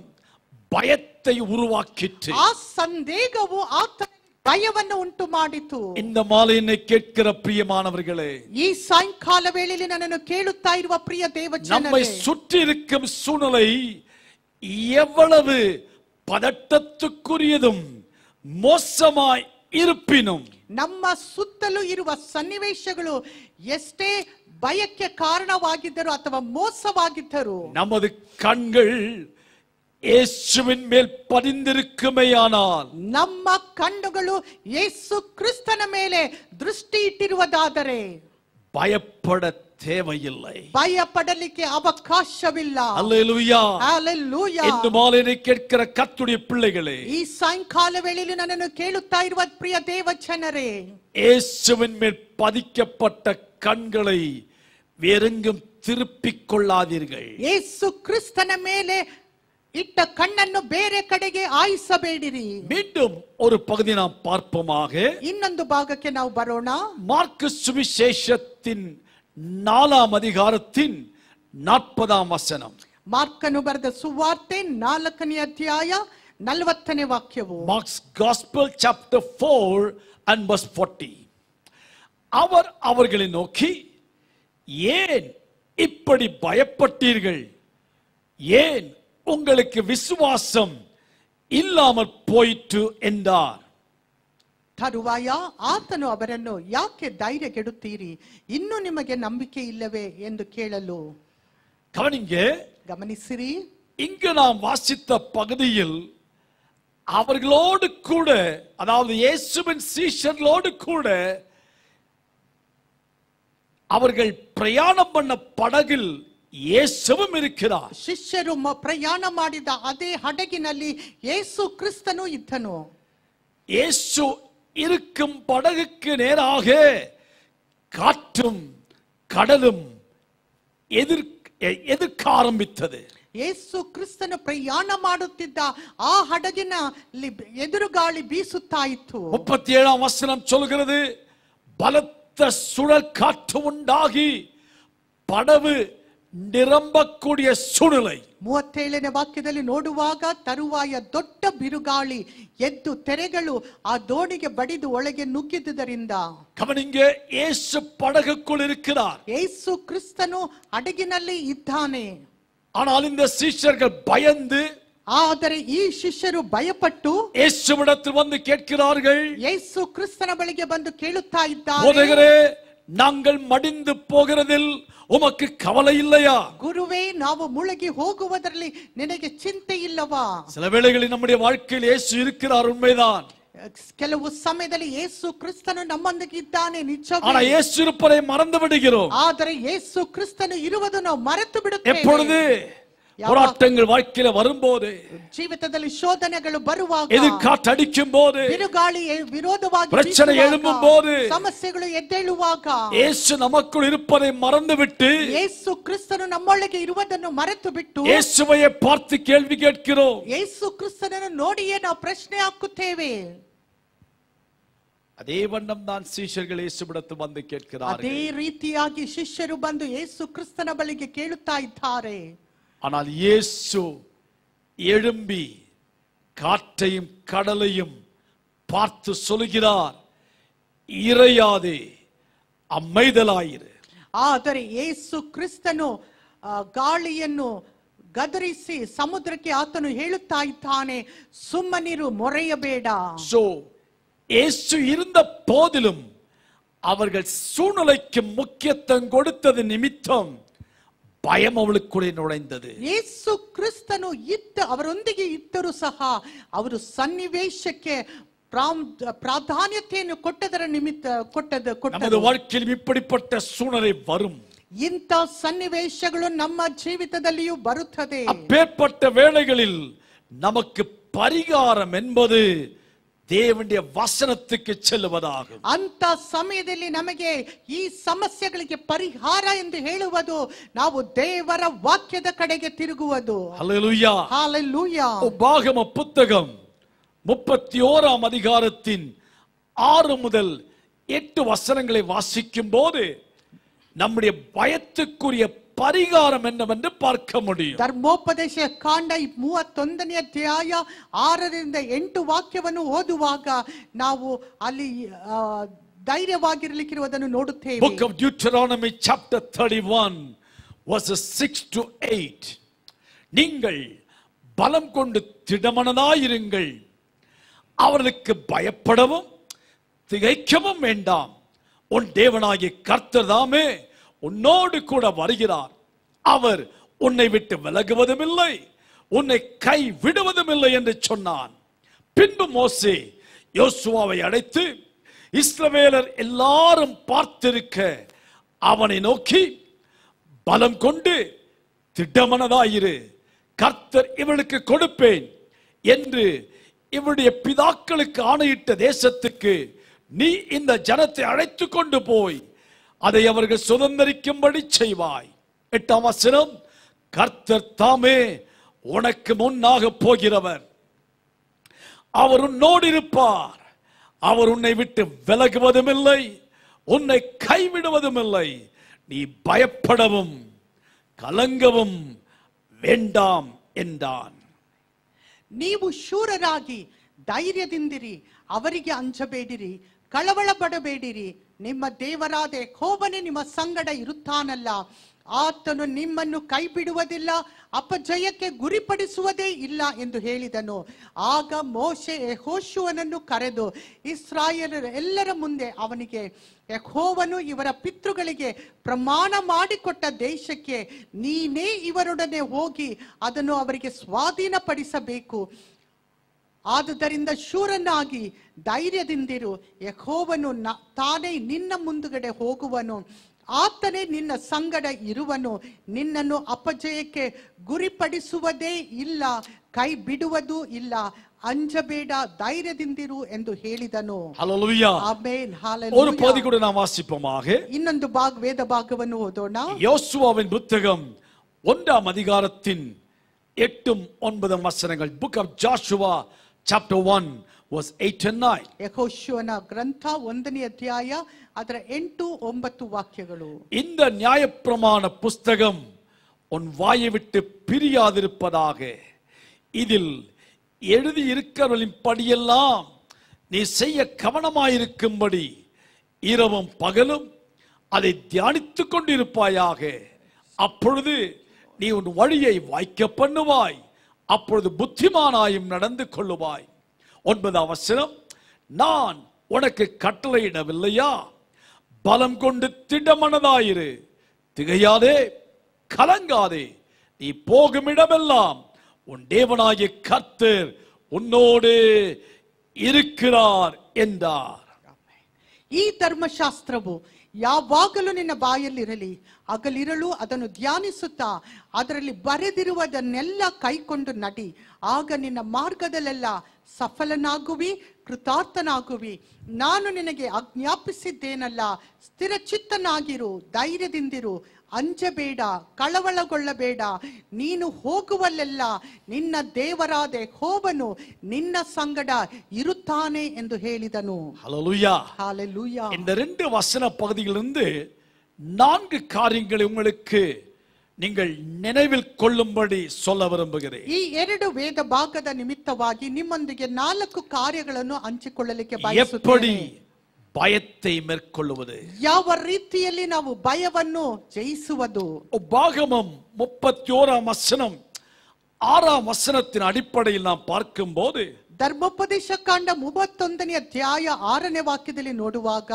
பயத்தை உருவாக்கிற்று ಆ ಸಂದೇಹವು ಆತನ ಭಯವನ್ನು ಉಂಟು ಮಾಡಿತು இந்த மாலை என்னை கேட்கிற பிரியமானவர்களே ಈ ಸಾಯಂಕಾಲ ವೇಳೆಯಲ್ಲಿ ನನ್ನನ್ನು ಕೇಳುತ್ತಾ ಇರುವ ಪ್ರಿಯ ದೇವ நம்மை ಜನರೇ, சுற்றி இருக்கும் சூழ்நிலை எவ்வளவு பதட்டத்துக்குரியதும் மோசமாய் இருப்பினும் ನಮ್ಮ ಸುತ್ತಲೂ ಇರುವ ಸನ್ನಿವೇಶಗಳು ಎಷ್ಟೇ ಭಯಕ್ಕೆ ಕಾರಣವಾಗಿದ್ದರು ಅಥವಾ ಮೋಸವಾಗಿದ್ದರು நமது கண்கள் இயேசுவின் மேல் பதிந்திருக்குமேயானால் ನಮ್ಮ ಕಣ್ಣುಗಳು ಯೇಸು ಕ್ರಿಸ್ತನ ಮೇಲೆ ದೃಷ್ಟಿ ಇಟ್ಟಿರುವುದಾದರೆ பயப்பட தேவையில்லை ಭಯ ಪಡಲಿಕ್ಕೆ ಅವಕಾಶವಿಲ್ಲ அல்லேலூயா Hallelujah. இந்த மாலையை கேட்கிற கத்துடைய பிள்ளைகளே ಈ ಸಾಯಂಕಾಲ ವೇಳೆಯಲ್ಲಿ ನನ್ನನ್ನು ಕೇಳುತ್ತಾ ಇರುವ ಪ್ರಿಯ ದೇವ ಜನರೇ இயேசுவின் மேல் பதிக்கப்பட்ட கண்களை வேறெங்கும் திருப்பிக் கொள்ளாதீர்கள் ಯೇಸು ಕ್ರಿಸ್ತನ ಮೇಲೆ ಇಟ್ಟ ಕಣ್ಣನ್ನು ಬೇರೆ ಕಡೆಗೆ ಆಯಿಸಬೇಡಿರಿ மீண்டும் ஒரு பகுதி நாம் பார்ப்போமாக ಇನ್ನೊಂದು ಭಾಗಕ್ಕೆ ನಾವು ಬರೋಣ மார்க்கு சுவிசேஷத்தின் நாலாம் அதிகாரத்தின் நாற்பதாம் வசனம் ಮಾರ್ಕನು ಬರೆದ ಸುವಾರ್ತೆ ನಾಲ್ಕನೇ ಅಧ್ಯಾಯ ನಲವತ್ತನೇ ವಾಕ್ಯವು Mark's gospel chapter four and verse 40 அவர் அவர்களை நோக்கி ஏன் இப்படி பயப்பட்டீர்கள் ஏன் உங்களுக்கு விசுவாசம் இல்லாமல் போயிற்று என்றார் ತರುವಾಯ ಆತನು ಅವರನ್ನು ಯಾಕೆ ಧೈರ್ಯಗೆಡುತ್ತೀರಿ ಇನ್ನೂ ನಿಮಗೆ ನಂಬಿಕೆ ಇಲ್ಲವೇ ಎಂದು ಕೇಳಲು கவனிங்க ಗಮನಿಸಿರಿ இங்கு நாம் வாசித்த பகுதியில் அவர்களோடு கூட அதாவது இயேசுவின் சீஷர்களோடு கூட அவர்கள் பிரயாணம் பண்ண படகில் இயேசுவும் இருக்கிறார் ಶಿಷ್ಯರು ಮ- ಪ್ರಯಾಣ ಮಾಡಿದ ಅದೇ ಹಡಗಿನಲ್ಲಿ ಯೇಸು ಕ್ರಿಸ್ತನು ಇದ್ದನು இயேசு இருக்கும் படகுக்கு நேராக காற்றும் கடலும் எதிர் எ- எதிர்க்க ஆரம்பித்தது ಯೇಸು ಕ್ರಿಸ್ತನು ಪ್ರಯಾಣ ಮಾಡುತ್ತಿದ್ದ ಆ ಹಡಗಿನ ಲಿ- ಎದುರುಗಾಳಿ ಬೀಸುತ್ತಾ ಇತ್ತು முப்பத்தி ஏழாம் வசனம் சொல்கிறது பலத்த சுழல் காற்று உண்டாகி படவு நிரம்பக்கூடிய சூழ்நிலை ಮೂವತ್ತೇಳನೇ ವಾಕ್ಯದಲ್ಲಿ ನೋಡುವಾಗ ತರುವಾಯ ದೊಡ್ಡ ಬಿರುಗಾಳಿ ಎದ್ದು ತೆರೆಗಳು ಆ ದೋಣಿಗೆ ಬಡಿದು ಒಳಗೆ ನುಗ್ಗಿದ್ದುದರಿಂದ கவனிங்க இயேசு படகுக்குள் இருக்கிறார் ಯೇಸು ಕ್ರಿಸ್ತನು ಹಡಗಿನಲ್ಲಿ ಇದ್ದಾನೆ ஆனால் இந்த சீஷர்கள் பயந்து ಆದರೆ ಈ ಶಿಷ್ಯರು ಭಯಪಟ್ಟು இயேசுவிடத்தில் வந்து கேட்கிறார்கள் ಯೇಸು ಕ್ರಿಸ್ತನ ಬಳಿಗೆ ಬಂದು ಕೇಳುತ್ತಾ ಇದ್ದಾರೆ போதகரே நாங்கள் மடிந்து போகிறதில் உமக்கு கவலை இல்லையா ಗುರುವೇ ನಾವು ಮುಳುಗಿ ಹೋಗುವುದರಲ್ಲಿ ನಿನಗೆ ಚಿಂತೆ ಇಲ್ಲವಾ சில வேளைகளில் நம்முடைய வாழ்க்கையில் இயேசு இருக்கிறார் உண்மைதான் ಕೆಲವು ಸಮಯದಲ್ಲಿ ಯೇಸು ಕ್ರಿಸ್ತನು ನಮ್ಮೊಂದಿಗೆ ಇದ್ದಾನೆ ஆனா ನಿಜವೇ இயேசு இருப்பதை மறந்து விடுகிறோம் ಆದರೆ ಯೇಸು ಕ್ರಿಸ್ತನು ಇರುವುದು ನಾವು ಮರೆತು எப்பொழுது ಬಿಡುತ್ತೇವೆ போராட்டங்கள் வாழ்க்கையில வரும்போது ಜೀವಿತದಲ್ಲಿ ಶೋಧನೆಗಳು ಬರುವಾಗ எதிர்காற்று அடிக்கும் போது ಬಿರುಗಾಳಿ ವಿರೋಧವಾಗಿ பிரச்சனை ಬೀಸುವಾಗ, எழும்பும் போது, ಸಮಸ್ಯೆಗಳು ಎದ್ದೇಳುವಾಗ இயேசு நமக்குள் இருப்பதை மறந்துவிட்டு ಯೇಸು ಕ್ರಿಸ್ತನು ನಮ್ಮೊಳಗೆ ಇರುವುದನ್ನು ಮರೆತು ಬಿಟ್ಟು இயேசுவையே பார்த்து கேள்வி கேட்கிறோம் ಯೇಸು ಕ್ರಿಸ್ತನನ್ನು ನೋಡಿಯೇ ನಾವು ಪ್ರಶ್ನೆ ಹಾಕುತ್ತೇವೆ அதே வண்ணம் தான் சீஷர்கள் இயேசுவிடத்தில் வந்து கேட்கிறார்கள் ಅದೇ ರೀತಿಯಾಗಿ ಶಿಷ್ಯರು ಬಂದು ಯೇಸು ಕ್ರಿಸ್ತನ ಬಳಿಗೆ ಕೇಳುತ್ತಾ ಇದ್ದಾರೆ ஆனால் இயேசு எழும்பி காற்றையும் கடலையும் பார்த்து சொல்கிறார் இறையாதே அமைதலாயிரு ಆದರೆ ಯೇಸು ಕ್ರಿಸ್ತನು ಆ, ಗಾಳಿಯನ್ನು ಗದರಿಸಿ ಸಮುದ್ರಕ್ಕೆ ಆತನು ಹೇಳುತ್ತಾ ಇದ್ದಾನೆ ಸುಮ್ಮನಿರು ಮೊರೆಯಬೇಡ சோ இயேசு இருந்த போதிலும் அவர்கள் சூழ்நிலைக்கு முக்கியத்துவம் கொடுத்தது நிமித்தம் பயம் அவளுக்குள்ளே நுழைந்தது ಯೇಸು ಕ್ರಿಸ್ತನು ಇದ್ದ ಅವರೊಂದಿಗೆ ಇದ್ದರೂ ಸಹ ಅವರು ಸನ್ನಿವೇಶಕ್ಕೆ ಪ್ರಾಮ್- ಪ್ರಾಧಾನ್ಯತೆಯನ್ನು ಕೊಟ್ಟದರ ನಿಮಿತ್ತ ಕೊಟ್ಟದ நமது ಕೊಟ್ಟದು வாழ்க்கையில் இப்படிப்பட்ட சூழ்நிலை வரும் ಇಂಥ ಸನ್ನಿವೇಶಗಳು ನಮ್ಮ ಜೀವಿತದಲ್ಲಿಯೂ ಬರುತ್ತದೆ அப்பேற்பட்ட வேளைகளில் நமக்கு பரிகாரம் என்பது தேவனுடைய வசனத்துக்கு செல்லுவதாகும் ಅಂತ ಸಮಯದಲ್ಲಿ ನಮಗೆ ಈ ಸಮಸ್ಯೆಗಳಿಗೆ ಪರಿಹಾರ ಎಂದು ಹೇಳುವುದು ನಾವು ದೇವರ ವಾಕ್ಯದ ಕಡೆಗೆ ತಿರುಗುವುದು அல்லேலூயா ಹಾಲೆಲೂಯಾ உபாகம புத்தகம் முப்பத்தி ஓராம் அதிகாரத்தின் ஆறு முதல் எட்டு வசனங்களை வாசிக்கும் போது நம்முடைய பயத்துக்குரிய பரிகாரம் என்னவென்று பார்க்க முடியும் ಧರ್ಮೋಪದೇಶ ಕಾಂಡ ಈ ಮೂವತ್ತೊಂದನೇ ಅಧ್ಯಾಯ ಆರರಿಂದ ಎಂಟು ವಾಕ್ಯವನ್ನು ಓದುವಾಗ ನಾವು ಅಲ್ಲಿ ಆ, ಧೈರ್ಯವಾಗಿರ್ಲಿಕ್ಕಿರುವುದನ್ನು ನೋಡುತ್ತೇವೆ book of Deuteronomy chapter 31 verses 6 to 8 நீங்கள் பலம் கொண்டு திடமனதாயிருங்கள் அவர்களுக்கு பயப்படவும் திகைக்கவும் வேண்டாம் உன் தேவனாகிய கர்த்தர் தாமே உன்னோடு கூட வருகிறார். அவர் உன்னை விட்டு விலகுவதும் இல்லை உன்னை கை விடுவதும் இல்லை என்று சொன்னான். பின்பு மோசே யோசுவாவை அழைத்து இஸ்ரவேலர் எல்லாரும் பார்த்திருக்க அவனை நோக்கி பலம் கொண்டு திட்டமனதாயிரு. கர்த்தர் இவளுக்கு கொடுப்பேன் என்று இவருடைய பிதாக்களுக்கு ஆணையிட்ட தேசத்துக்கு நீ இந்த ஜனத்தை அழைத்து கொண்டு போய் அதை அவர்கள் சுதந்தரிக்கும்படி செய்வாய் எட்டாம் வசனம் கர்த்தர் தாமே உனக்கு முன்னாக போகிறவர் அவர் உன்னோடு இருப்பார் அவர் உன்னை விட்டு விலகுவதும் இல்லை உன்னை கைவிடுவதும் இல்லை நீ பயப்படவும் கலங்கவும் வேண்டாம் என்றான் ನೀವು ಶೂರರಾಗಿ ಧೈರ್ಯದಿಂದಿರಿ ಅವರಿಗೆ ಅಂಜಬೇಡಿರಿ ಕಳವಳ ಪಡಬೇಡಿರಿ ನಿಮ್ಮ ದೇವರಾದ ಕೋಬನೆ ನಿಮ್ಮ ಸಂಗಡ ಇರುತ್ತಾನಲ್ಲ. ಆತನು ನಿಮ್ಮನ್ನು ಕೈ ಬಿಡುವುದಿಲ್ಲ ಅಪಜಯಕ್ಕೆ ಗುರಿಪಡಿಸುವುದೇ ಇಲ್ಲ ಎಂದು ಹೇಳಿದನು. ಆಗ ಮೋಶೆ ಯಹೋಶುವನನ್ನು ಕರೆದು, ಇಸ್ರಾಯೇಲರ ಎಲ್ಲರ ಮುಂದೆ ಅವನಿಗೆ, ಯಹೋವನು ಇವರ ಪಿತೃಗಳಿಗೆ ಪ್ರಮಾಣ ಮಾಡಿಕೊಟ್ಟ ದೇಶಕ್ಕೆ ನೀನೇ ಇವರೊಡನೆ ಹೋಗಿ ಅದನ್ನು ಅವರಿಗೆ ಸ್ವಾಧೀನಪಡಿಸಬೇಕು. ಆದುದರಿಂದ ಶೂರನಾಗಿ ಧೈರ್ಯದಿಂದಿರು ಯೆಹೋವನು ನ- ತಾನೇ ನಿನ್ನ ಮುಂದುಗಡೆ ಹೋಗುವನು ಆತನೇ ನಿನ್ನ ಸಂಗಡ ಇರುವನು ನಿನ್ನನ್ನು ಅಪಜಯಕ್ಕೆ ಗುರಿಪಡಿಸುವುದೇ ಇಲ್ಲ ಕೈ ಬಿಡುವುದೂ ಇಲ್ಲ ಅಂಜಬೇಡ ಧೈರ್ಯದಿಂದಿರು ಎಂದು ಹೇಳಿದನು ஹalleluya ಆಮೇನ್ ஒரு பகுதி ಹಾಲೆಲೂಯಾ கூட நாம் வாசிப்போமாக ಇನ್ನೊಂದು ಭಾಗ ವೇದ ಭಾಗವನ್ನು ಓದೋಣ யோசுவாவின் புத்தகம் ஒன்றாம் அதிகாரத்தின் எட்டும் ஒன்பதும் வசனங்கள் book of Joshua chapter one verse eight and nine ಯೆಹೋಶುವನ ಗ್ರಂಥ ಒಂದನೇ ಅಧ್ಯಾಯ ಅದರ ಎಂಟು ಒಂಬತ್ತು ವಾಕ್ಯಗಳು இந்த நியாயப்பிரமாண புஸ்தகம் உன் வாயை விட்டு பிரியாதிருப்பதாக இதில் எழுதியிருக்கிறவர்களின் படியெல்லாம் நீ செய்ய கவனமாயிருக்கும்படி இரவும் பகலும் அதை தியானித்துக் கொண்டிருப்பாயாக அப்பொழுது நீ உன் வழியை வாய்க்க பண்ணுவாய் அப்பொழுது புத்திமானாயும் நடந்து கொள்ளுவாய் ஒன்பதாம் வசனம் நான் உனக்கு கட்டளையிடவில்லையா பலம் கொண்டு திடமனதாயிரு திகையாதே கலங்காதே நீ போகும் இடமெல்லாம் உன் தேவனாகிய கர்த்தர் உன்னோடு இருக்கிறார் என்றார் ಈ ಧರ್ಮಶಾಸ್ತ್ರವು ಯಾವಾಗಲೂ ನಿನ್ನ ಬಾಯಲ್ಲಿರಲಿ ಹಗಲಿರಲು ಅದನ್ನು ಧ್ಯಾನಿಸುತ್ತಾ, ಅದರಲ್ಲಿ ಬರೆದಿರುವುದನ್ನೆಲ್ಲ ಕೈಕೊಂಡು ನಡಿ. ಆಗ ನಿನ್ನ ಮಾರ್ಗದಲ್ಲೆಲ್ಲ ಸಫಲನಾಗುವಿ, ಕೃತಾರ್ಥನಾಗುವಿ. ನಾನು ನಿನಗೆ ಆಜ್ಞಾಪಿಸಿದ್ದೇನಲ್ಲ, ಸ್ಥಿರಚಿತ್ತನಾಗಿರು, ಧೈರ್ಯದಿಂದಿರು. ಅಂಜಬೇಡ ಕಳವಳಗೊಳ್ಳಬೇಡ ನೀನು ಹೋಗುವಲ್ಲೆಲ್ಲ ನಿನ್ನ ದೇವರಾದ ಹೋವನು ನಿನ್ನ ಸಂಗಡ ಇರುತ್ತಾನೆ ಎಂದು ಹೇಳಿದನು ஹalleluya ಹಾಲೆಲೂಯಾ இந்த ரெண்டு வசன பகுதியிலிருந்து நான்கு காரியங்களை உங்களுக்கு நீங்கள் நினைவில் கொள்ளும்படி சொல்ல விரும்புகிறேன் ಈ ಎರಡು ವೇದ ಭಾಗದ ನಿಮಿತ್ತವಾಗಿ ನಿಮ್ಮೊಂದಿಗೆ ನಾಲ್ಕು ಕಾರ್ಯಗಳನ್ನು ಹಂಚಿಕೊಳ್ಳಲಿಕ್ಕೆ எப்படி ಬಯಸುತ್ತೇನೆ பயத்தை மேற்கொள்ளுவது ಯಾವ ರೀತಿಯಲ್ಲಿ ನಾವು ಭಯವನ್ನು ಜಯಿಸುವುದು உபாகமம் முப்பத்தி ஓராம் வசனம் ஆறாம் வசனத்தின் அடிப்படையில் நாம் பார்க்கும்போது ಧರ್ಮೋಪದೇಶ ಕಾಂಡ ಮೂವತ್ತೊಂದನೇ ಅಧ್ಯಾಯ ಆರನೇ ವಾಕ್ಯದಲ್ಲಿ ನೋಡುವಾಗ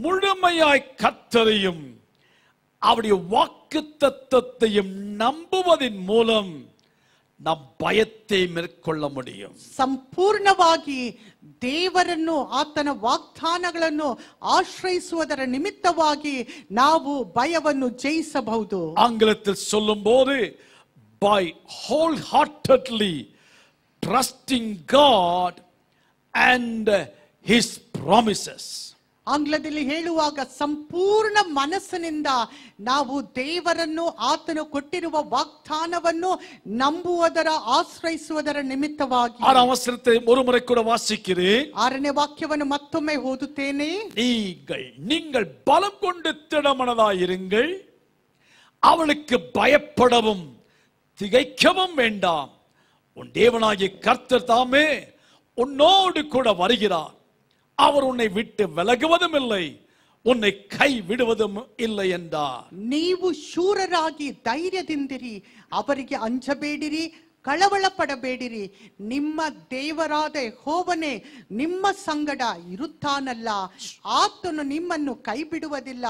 முழுமையாய் கர்த்தரையும் அவருடைய வாக்கு தத்தத்தையும் நம்புவதன் மூலம் நாம் பயத்தை மேற்கொள்ள முடியும் ಸಂಪೂರ್ಣವಾಗಿ ದೇವರನ್ನು ಆತನ ವಾಗ್ದಾನಗಳನ್ನು ಆಶ್ರಯಿಸುವುದರ ನಿಮಿತ್ತವಾಗಿ ನಾವು ಭಯವನ್ನು ಜಯಿಸಬಹುದು ஆங்கிலத்தில் சொல்லும்போது by wholeheartedly trusting God and his promises ಆಂಗ್ಲದಲ್ಲಿ ಹೇಳುವಾಗ ಸಂಪೂರ್ಣ ಮನಸ್ಸಿನಿಂದ ನಾವು ದೇವರನ್ನು ಆತನು ಕೊಟ್ಟಿರುವ ವಾಗ್ದಾನವನ್ನು ನಂಬುವುದರ ಆಶ್ರಯಿಸುವುದರ ನಿಮಿತ್ತವಾಗಿ ஆறாம் வசனத்தை ஒரு முறை கூட வாசிக்கிறேன் ಆರನೇ ವಾಕ್ಯವನ್ನು ಮತ್ತೊಮ್ಮೆ ಓದುತ್ತೇನೆ நீங்கள் நீங்கள் பலம் கொண்டு திடமனதாயிருங்கள் அவளுக்கு பயப்படவும் திகைக்கவும் வேண்டாம் உன் தேவனாகிய கர்த்தர் தாமே உன்னோடு கூட வருகிறார் அவர் உன்னை விட்டு விலகுவதும் இல்லை உன்னை கை விடுவதும் இல்லை என்றார் ನೀವು ಶೂರರಾಗಿ ಧೈರ್ಯದಿಂದಿರಿ ಅವರಿಗೆ ಅಂಜಬೇಡಿರಿ ಕಳವಳ ಪಡಬೇಡಿರಿ ನಿಮ್ಮ ದೇವರಾದ ಹೋವನೆ ನಿಮ್ಮ ಸಂಗಡ ಇರುತ್ತಾನಲ್ಲ ಆತನು ನಿಮ್ಮನ್ನು ಕೈ ಬಿಡುವುದಿಲ್ಲ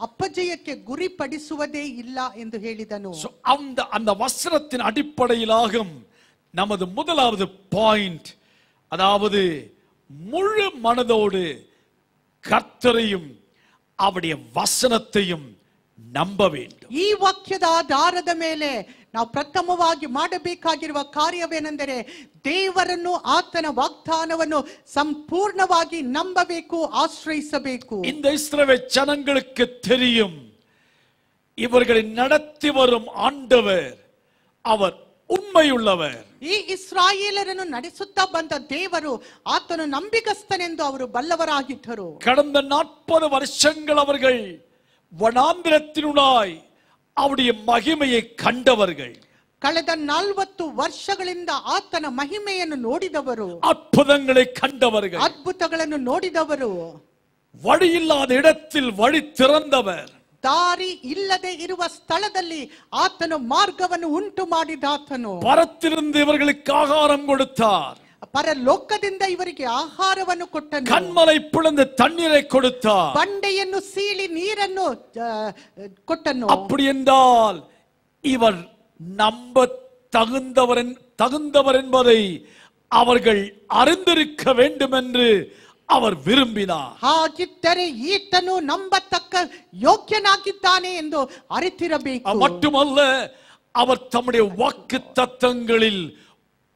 ಅಪಜಯಕ್ಕೆ ಗುರಿಪಡಿಸುವುದೇ ಇಲ್ಲ ಎಂದು ಹೇಳಿದನು So, அந்த அந்த வசனத்தின் அடிப்படையிலாகும் நமது முதலாவது பாயிண்ட் அதாவது முழு மனதோடு கர்த்தரையும் அவருடைய வசனத்தையும் நம்ப வேண்டும் ಈ ವಾಕ್ಯದ ಆಧಾರದ ಮೇಲೆ ನಾವು ಪ್ರಥಮವಾಗಿ ಮಾಡಬೇಕಾಗಿರುವ ಕಾರ್ಯವೇನೆಂದರೆ ದೇವರನ್ನು ಆತನ ವಾಗ್ದಾನವನ್ನು ಸಂಪೂರ್ಣವಾಗಿ ನಂಬಬೇಕು ಆಶ್ರಯಿಸಬೇಕು இந்த இஸ்ரவேல் ஜனங்களுக்கு தெரியும் இவர்களை நடத்தி வரும் ஆண்டவர் அவர் உண்மையுள்ளவர் ಈ ಇಸ್ರಾಯೇಲರನ್ನು ನಡೆಸುತ್ತಾ ಬಂದ ದೇವರು ಆತನು ನಂಬಿಗಸ್ತನೆಂದು ಅವರು ಬಲ್ಲವರಾಗಿದ್ದರು கடந்த நாற்பது வருஷங்கள் அவர்கள் வனாந்திரத்தினுடாய் அவருடைய மகிமையை கண்டவர்கள் ಕಳೆದ ನಲವತ್ತು ವರ್ಷಗಳಿಂದ ಆತನ ಮಹಿಮೆಯನ್ನು ನೋಡಿದವರು அற்புதங்களை கண்டவர்கள் ಅದ್ಭುತಗಳನ್ನು ನೋಡಿದವರು வழியில்லாத இடத்தில் வழி திறந்தவர் ದಾರಿ ಇಲ್ಲದೆ ಇರುವ ಸ್ಥಳದಲ್ಲಿ ಆತನು ಮಾರ್ಗವನ್ನು ಉಂಟು ಮಾಡಿದಾತನು பரத்திலிருந்து இவர்களுக்கு ஆகாரம் கொடுத்தார் ಪರಲೋಕದಿಂದ ಇವರಿಗೆ ಆಹಾರವನ್ನು ಕೊಟ್ಟನು கண்மலை பிளந்து தண்ணீரை கொடுத்தார் ಬಂಡೆಯನ್ನು ಸೀಳಿ ನೀರನ್ನು ಆ, ಕೊಟ್ಟನು அப்படி என்றால் இவர் நம்ப தகுந்தவர் என்- தகுந்தவர் என்பதை அவர்கள் அறிந்திருக்க வேண்டும் என்று அவர் விரும்பினார் ಹಾಗಿದ್ದರೆ ಈತನು ನಂಬತಕ್ಕ ಯೋಗ್ಯನಾಗಿದ್ದಾನೆ ಎಂದು ಅರಿತಿರಬೇಕು அது மட்டுமல்ல அவர் தம்முடைய வாக்கு தத்தங்களில்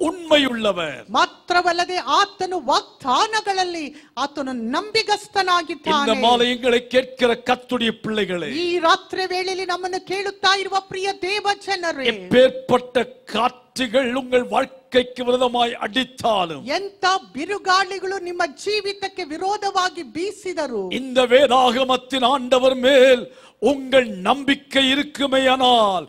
உண்மையுள்ளவர் ಮಾತ್ರವಲ್ಲದೆ ಆತನು ವಾಗ್ದಾನಗಳಲ್ಲಿ ಆತನು இந்த ನಂಬಿಗಸ್ತನಾಗಿದ್ದಾನೆ மாலையங்களை கேட்கிற கத்துடைய பிள்ளைகளே ಈ ರಾತ್ರಿ ವೇಳೆಯಲ್ಲಿ ನಮ್ಮನ್ನು ಕೇಳುತ್ತಾ ಇರುವ ಪ್ರಿಯ ದೇವ ಜನರೇ எப்பேற்பட்ட காற்றுகள் உங்கள் வாழ்க்கைக்கு விரோதமாய் அடித்தாலும் ಎಂತ ಬಿರುಗಾಳಿಗಳು ನಿಮ್ಮ ಜೀವಿತಕ್ಕೆ ವಿರೋಧವಾಗಿ ಬೀಸಿದರು இந்த வேதாகமத்தின் ஆண்டவர் மேல் உங்கள் நம்பிக்கை இருக்குமேயானால்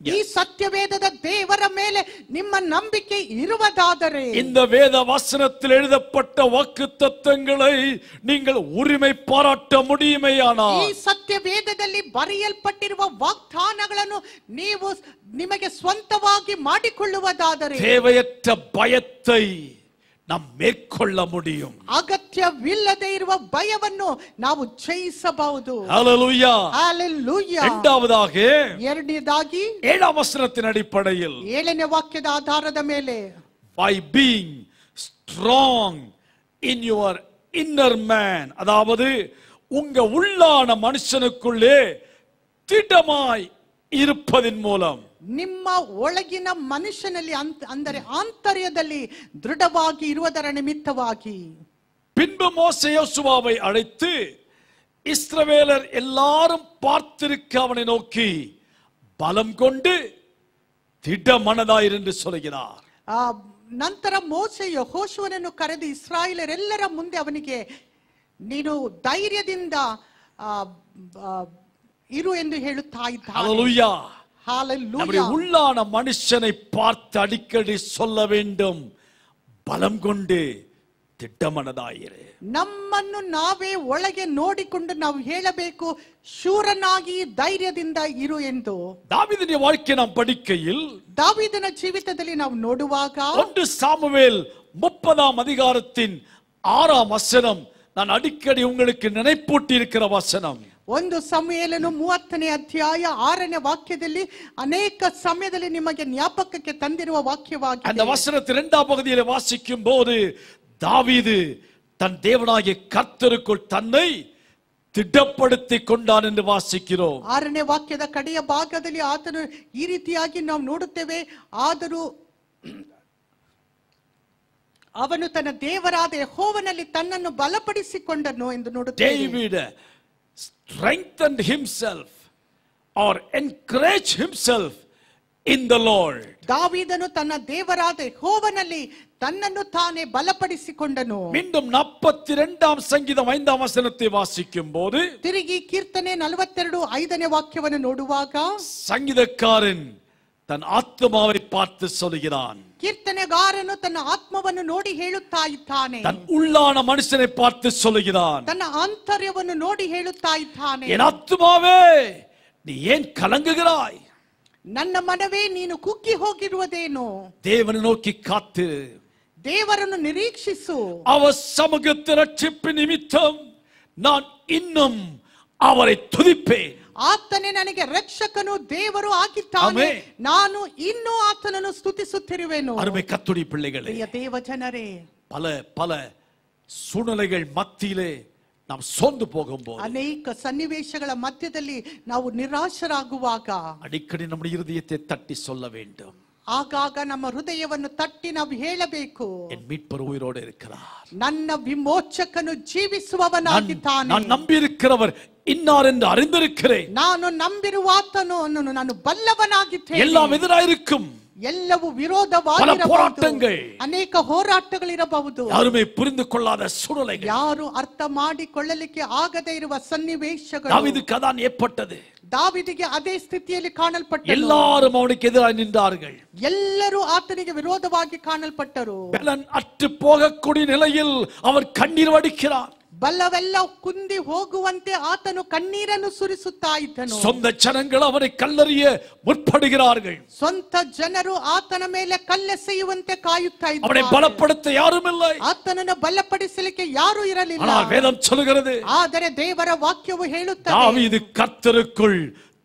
ಈ ಈ ಸತ್ಯವೇದದ ದೇವರ ಮೇಲೆ ನಿಮ್ಮ ನಂಬಿಕೆ ಇರುವುದಾದರೆ இந்த வேத வசனத்தில் எழுதப்பட்ட வாக்கு தத்தங்களை நீங்கள் உரிமை பாராட்ட ಈ முடியுமேயானால் ಸತ್ಯವೇದದಲ್ಲಿ ಬರೆಯಲ್ಪಟ್ಟಿರುವ ವಾಗ್ದಾನಗಳನ್ನು ನೀವು ನಿಮಗೆ ಸ್ವಂತವಾಗಿ ಮಾಡಿಕೊಳ್ಳುವುದಾದರೆ தேவையற்ற பயத்தை நாம் மேற்கொள்ள முடியும் ಅಗತ್ಯವಿಲ್ಲದೆ ಇರುವ ಭಯವನ್ನು ನಾವು ಜಯಿಸಬಹುದು ஹalleluya Hallelujah. இரண்டாவதாக ಎರಡನೇದಾಗಿ ஏழாம் வசனத்தின் அடிப்படையில் ಏಳನೇ ವಾಕ್ಯದ ಆಧಾರದ ಮೇಲೆ by being strong in your inner man அதாவது உங்க உள்ளான மனுஷனுக்குள்ளே திடமாய் இருப்பதின் மூலம் ನಿಮ್ಮ ಒಳಗಿನ ಮನುಷ್ಯನಲ್ಲಿ ಅಂತ- ಅಂದರೆ ಆಂತರ್ಯದಲ್ಲಿ ದೃಢವಾಗಿ ಇರುವುದರ ನಿಮಿತ್ತವಾಗಿ பின்பு மோசே யோசுவாவை அழைத்து இஸ்ரவேலர் எல்லாரும் பார்த்திருக்க அவனை நோக்கி பலம் கொண்டு திடமனதாயிரு என்று சொல்கிறார் ಆ ನಂತರ ಮೋಸೆ ಯಹೋಶುವನನ್ನು ಕರೆದು ಇಸ್ರಾಯೇಲರೆಲ್ಲರ ಮುಂದೆ ಅವನಿಗೆ ನೀನು ಧೈರ್ಯದಿಂದ ಆ, ಆ, ಇರು ಎಂದು ಹೇಳುತ್ತಾ ಇದ್ದಾನೆ ஹalleluya Hallelujah. நம்முடைய உள்ளான மனுஷனை பார்த்து அடிக்கடி சொல்ல வேண்டும் பலம் கொண்டு திட்டமனதாயிரு ನಮ್ಮನ್ನು ನಾವೇ ಒಳಗೆ ನೋಡಿಕೊಂಡು ನಾವು ಹೇಳಬೇಕು ಶೂರನಾಗಿ ಧೈರ್ಯದಿಂದ ಇರು ಎಂದು தாவீதுடைய வாழ்க்கை நாம் படிக்கையில் ದಾವಿದನ ಜೀವಿತದಲ್ಲಿ ನಾವು ನೋಡುವಾಗ ஒன்று சாமுவேல் முப்பதாம் அதிகாரத்தின் ஆறாம் வசனம் நான் அடிக்கடி உங்களுக்கு நினைப்பூட்டி இருக்கிற வசனம் ಒಂದು ಸಮಯಲನು ಮೂವತ್ತನೇ ಅಧ್ಯಾಯ ಆರನೇ ವಾಕ್ಯದಲ್ಲಿ ಅನೇಕ ಸಮಯದಲ್ಲಿ ನಿಮಗೆ ಜ್ಞಾಪಕಕ್ಕೆ ತಂದಿರುವ அந்த ವಾಕ್ಯವಾಗಿದೆ வசனத்தின் இரண்டாம் பகுதியில வாசிக்கும் போது தாவீது தன் தேவனாகிய கர்த்தருக்குள் தன்னை திடப்படுத்தி கொண்டான் என்று வாசிக்கிறோம் ಆರನೇ ವಾಕ್ಯದ ಕಡೆಯ ಭಾಗದಲ್ಲಿ ಆತನು ಈ ರೀತಿಯಾಗಿ ನಾವು ನೋಡುತ್ತೇವೆ ಆದರೂ ಅವನು ತನ್ನ ದೇವರಾದ ಯೆಹೋವನಲ್ಲಿ ತನ್ನನ್ನು ಬಲಪಡಿಸಿಕೊಂಡನು ಎಂದು ನೋಡುತ್ತೇವೆ David strengthened himself or encouraged himself in the Lord. ದಾವೀದನು ತನ್ನ ದೇವರಾದ ಯೆಹೋವನಲ್ಲಿ ತನ್ನನ್ನು ತಾನೇ ಬಲಪಡಿಸಿಕೊಂಡನು மீண்டும் நாற்பத்தி இரண்டாம் சங்கீதம் ஐந்தாம் வசனத்தை வாசிக்கும் போது ತಿರುಗಿ ಕೀರ್ತನೆ ನಲವತ್ತೆರಡು ಐದನೇ ವಾಕ್ಯವನ್ನು ನೋಡುವಾಗ சங்கீதக்காரன் ತನ್ನ ಆತ್ಮಾವೈ ಪಾರ್ತು ಸೊಲುಗಿರಾನ್ ಕೀರ್ತನೆಗಾರನು ತನ್ನ ಆತ್ಮವನ್ನು ನೋಡಿ ಹೇಳುತ್ತಾ ಇದ್ದಾನೆ ತನ್ನ ಉಳ್ಳಾನ ಮನುಷ್ಯನೇ ಪಾರ್ತು ಸೊಲುಗಿರಾನ್ ತನ್ನ ಆಂತರ್ಯವನ್ನು ನೋಡಿ ಹೇಳುತ್ತಾ ಇದ್ದಾನೆ ಏನ್ ಆತ್ಮಾವೇ ನೀ ಏನ್ ಕಲಂಗುಗಿರಾಯ್ ನನ್ನ ಮನವೇ ನೀನು ಕುಗ್ಗಿ ಹೋಗಿರುವುದೇನು ದೇವನ ನೋಕಿ ಕಾತು ದೇವರನ್ನು ನಿರೀಕ್ಷಿಸು ಅವ ಸಮುಗದ ರಕ್ಷಿಪ್ಪ ನಿಮಿತ್ತಂ ನಾನು ಇನ್ನಂ ಅವರೇ ತುದಿಪ್ಪೇನ್ ಆತನೇ ನನಗೆ ರಕ್ಷಕನು ದೇವರು ಆಗಿದ್ದಾನೆ ಆಮೆನ್. ನಾನು ಇನ್ನೂ ಆತನನ್ನು ಸ್ತುತಿಸುತ್ತಿರುವೆನು அருமை கத்துடி பிள்ளைகளே ಪ್ರಿಯ ದೇವ ಜನರೇ பல பல சூழ்நிலைகள் மத்தியிலே நாம் சோர்ந்து போகும்போது ಅನೇಕ ಸನ್ನಿವೇಶಗಳ ಮಧ್ಯದಲ್ಲಿ ನಾವು ನಿರಾಶರಾಗುವಾಗ அடிக்கடி நம்முடைய இருதயத்தை தட்டி சொல்ல வேண்டும் ಆಗಾಗ ನಮ್ಮ ಹೃದಯವನ್ನು ತಟ್ಟಿ ನಾವು ಹೇಳಬೇಕು என் மீட்பர் உயிரோடு இருக்கிறார் ನನ್ನ ವಿಮೋಚಕನು நான் ಜೀವಿಸುವವನಾಗಿದ್ದಾನೆ நான் நம்பி இருக்கிறவர் ಇನ್ನಾರ್ ಎಂದು ಅರಿಂದಿರುಕ್ಕಿರೇ ನಾನು ನಂಬಿರುವ ಆತನು ನಾನು ಬಲ್ಲವನಾಗಿದ್ದೇನೆ ಎಲ್ಲ ಎದುರಾಯಿರುಕ್ಕುಂ ಎಲ್ಲವೂ ವಿರೋಧವಾಗಿ ಹೋರಾಟಗಳು ಅನೇಕ ಹೋರಾಟಗಳಿರಬಹುದು ಯಾರುಮೇ ಪುರಿಂದು ಕೊಳ್ಳಾದ ಸುಡಲೆ ಯಾರು ಅರ್ಥ ಮಾಡಿಕೊಳ್ಳಲಿಕ್ಕೆ ಆಗದೇ ಇರುವ ಸನ್ನಿವೇಶಗಳು ದಾವಿದು ಕದಾನ್ ಏರ್ಪಟ್ಟದೆ ದಾವಿದಿಗೆ ಅದೇ ಸ್ಥಿತಿಯಲ್ಲಿ ಕಾಣಲ್ಪಟ್ಟ ಎಲ್ಲರೂ ಅವನಿಗೆ ಎದುರಾಗಿ ನಿಂತಾರ್ಗಳು ಎಲ್ಲರೂ ಆತನಿಗೆ ವಿರೋಧವಾಗಿ ಕಾಣಲ್ಪಟ್ಟರು ಬೆಲನ್ ಅಟ್ಟು ಪೋಗಕ್ಕೂಡಿ ನೆಲೆಯಲ್ಲಿ ಅವನ್ ಕಣ್ಣೀರ್ ವಡಿಕ್ಕಿರಾನ್ ಬಲವೆಲ್ಲ ಕುಂದಿ ಹೋಗುವಂತೆ ಆತನು ಕಣ್ಣೀರನ್ನು ಸುರಿಸುತ್ತಾ ಇದ್ದನು சொந்த ஜனங்கள் அவரை கல்லறிய முற்படுகிறார்கள் ಸ್ವಂತ ಜನರು ಆತನ ಮೇಲೆ ಕಲ್ಲೆಸೆಯುವಂತೆ ಕಾಯುತ್ತಾ அவனை ಇದ್ದಾರೆ பலப்படுத்த யாரும் இல்லை ಆತನನ್ನು ಬಲಪಡಿಸಲಿಕ್ಕೆ ಯಾರು ಇರಲಿಲ್ಲ ஆனால் வேதம் சொல்லுகிறது ಆದರೆ ದೇವರ ವಾಕ್ಯವು ಹೇಳುತ್ತದೆ தாவீது கர்த்தருக்குள்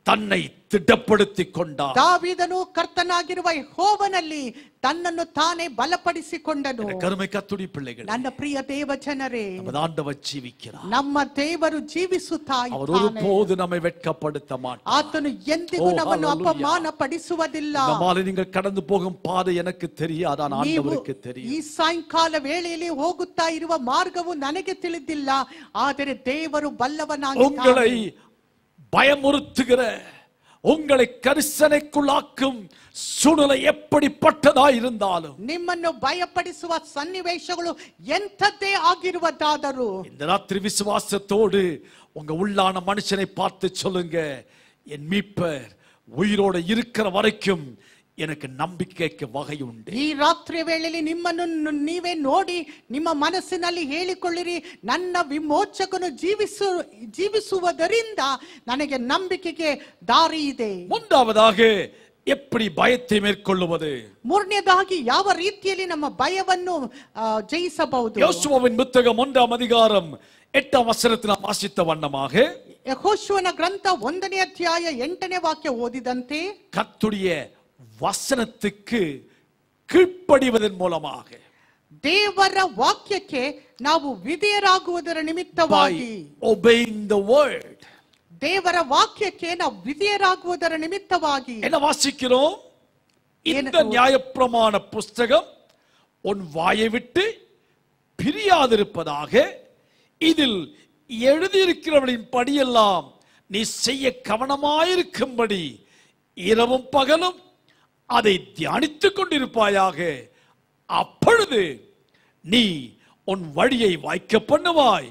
தன்னை திடப்படுத்திக் கொண்டார் ದಾವಿದನು ಕರ್ತನಾಗಿರುವ ಯೆಹೋವನಲ್ಲಿ ತನ್ನನ್ನು ತಾನೇ ಬಲಪಡಿಸಿಕೊಂಡನು கருமை கத்துடி பிள்ளைகள் ನನ್ನ ಪ್ರಿಯ ದೇವ ಜನರೇ நமது ஆண்டவர் ஜீவிக்கிறார் ನಮ್ಮ ದೇವರು ಜೀವಿಸುತ್ತಾ அவர் ಇದ್ದಾನೆ ஒருபோது நம்மை வெட்கப்படுத்த மாட்டார் ಆತನು ಎಂದಿಗೂ ಓ, ನಮ್ಮನ್ನು hallelujah. ಅಪಮಾನ ಪಡಿಸುವುದಿಲ್ಲ இந்த மாலை நீங்கள் கடந்து போகும் பாதை எனக்கு தெரியாது ஆனால் ನೀವು ஆண்டவருக்கு ಈ தெரியும் ಸಾಯಂಕಾಲ ವೇಳೆಯಲ್ಲಿ ಹೋಗುತ್ತಾ ಇರುವ ಮಾರ್ಗವು ನನಗೆ ತಿಳಿದಿಲ್ಲ ಆದರೆ ದೇವರು ಬಲ್ಲವನಾಗಿ உங்களை பயமுறுத்துகிற உங்களை கரிசனைக்குள்ளாக்கும் சூழ்நிலை எப்படிப்பட்டதா இருந்தாலும் ನಿಮ್ಮನ್ನು ಭಯಪಡಿಸುವ ಸನ್ನಿವೇಶಗಳು ಎಂಥದ್ದೇ ಆಗಿರುವುದಾದರೂ இந்த ராத்திரி விசுவாசத்தோடு உங்க உள்ளான மனுஷனை பார்த்து சொல்லுங்க என் மீட்பர் உயிரோட இருக்கிற வரைக்கும் எனக்கு நம்பிக்கைக்கு வகை உண்டு ಈ ರಾತ್ರಿ ವೇಳೆಯಲ್ಲಿ ನಿಮ್ಮನ್ನು ನ- ನೀವೇ ನೋಡಿ ನಿಮ್ಮ ಮನಸ್ಸಿನಲ್ಲಿ ಹೇಳಿಕೊಳ್ಳಿರಿ ನನ್ನ ವಿಮೋಚಕನು ಜೀವಿಸು ಜೀವಿಸುವುದರಿಂದ ನನಗೆ ನಂಬಿಕೆಗೆ ದಾರಿ ಇದೆ மூன்றாவதாக எப்படி பயத்தை மேற்கொள்ளுவது ಮೂರನೇದಾಗಿ ಯಾವ ರೀತಿಯಲ್ಲಿ ನಮ್ಮ ಭಯವನ್ನು ಆ, ಜಯಿಸಬಹುದು யோசுவாவின் புத்தகம் ஒன்றாம் அதிகாரம் எட்டாம் வசனத்தில் நாம் வாசித்த வண்ணமாக ಯೆಹೋಶುವನ ಗ್ರಂಥ ಒಂದನೇ ಅಧ್ಯಾಯ ಎಂಟನೇ ವಾಕ್ಯ ಓದಿದಂತೆ கர்த்துடைய வசனத்துக்கு கீழ்ப்படிவதன் மூலமாக ದೇವರ ವಾಕ್ಯಕ್ಕೆ ನಾವು ವಿಧೇಯರಾಗುವುದರ by ನಿಮಿತ್ತವಾಗಿ obeying the word ದೇವರ ವಾಕ್ಯಕ್ಕೆ ನಾವು ವಿಧೇಯರಾಗುವುದರ ನಿಮಿತ್ತವಾಗಿ என்ன வாசிக்கிறோம் இந்த என்ன- நியாயப்பிரமாண புஸ்தகம் உன் வாயை விட்டு பிரியாதிருப்பதாக இதில் எழுதியிருக்கிறவளின் படியெல்லாம் நீ செய்ய கவனமாயிருக்கும்படி இரவும் பகலும் அதை தியானித்துக் கொண்டிருப்பாயாக அப்பொழுது நீ உன் வழியை வாய்க்க பண்ணுவாய்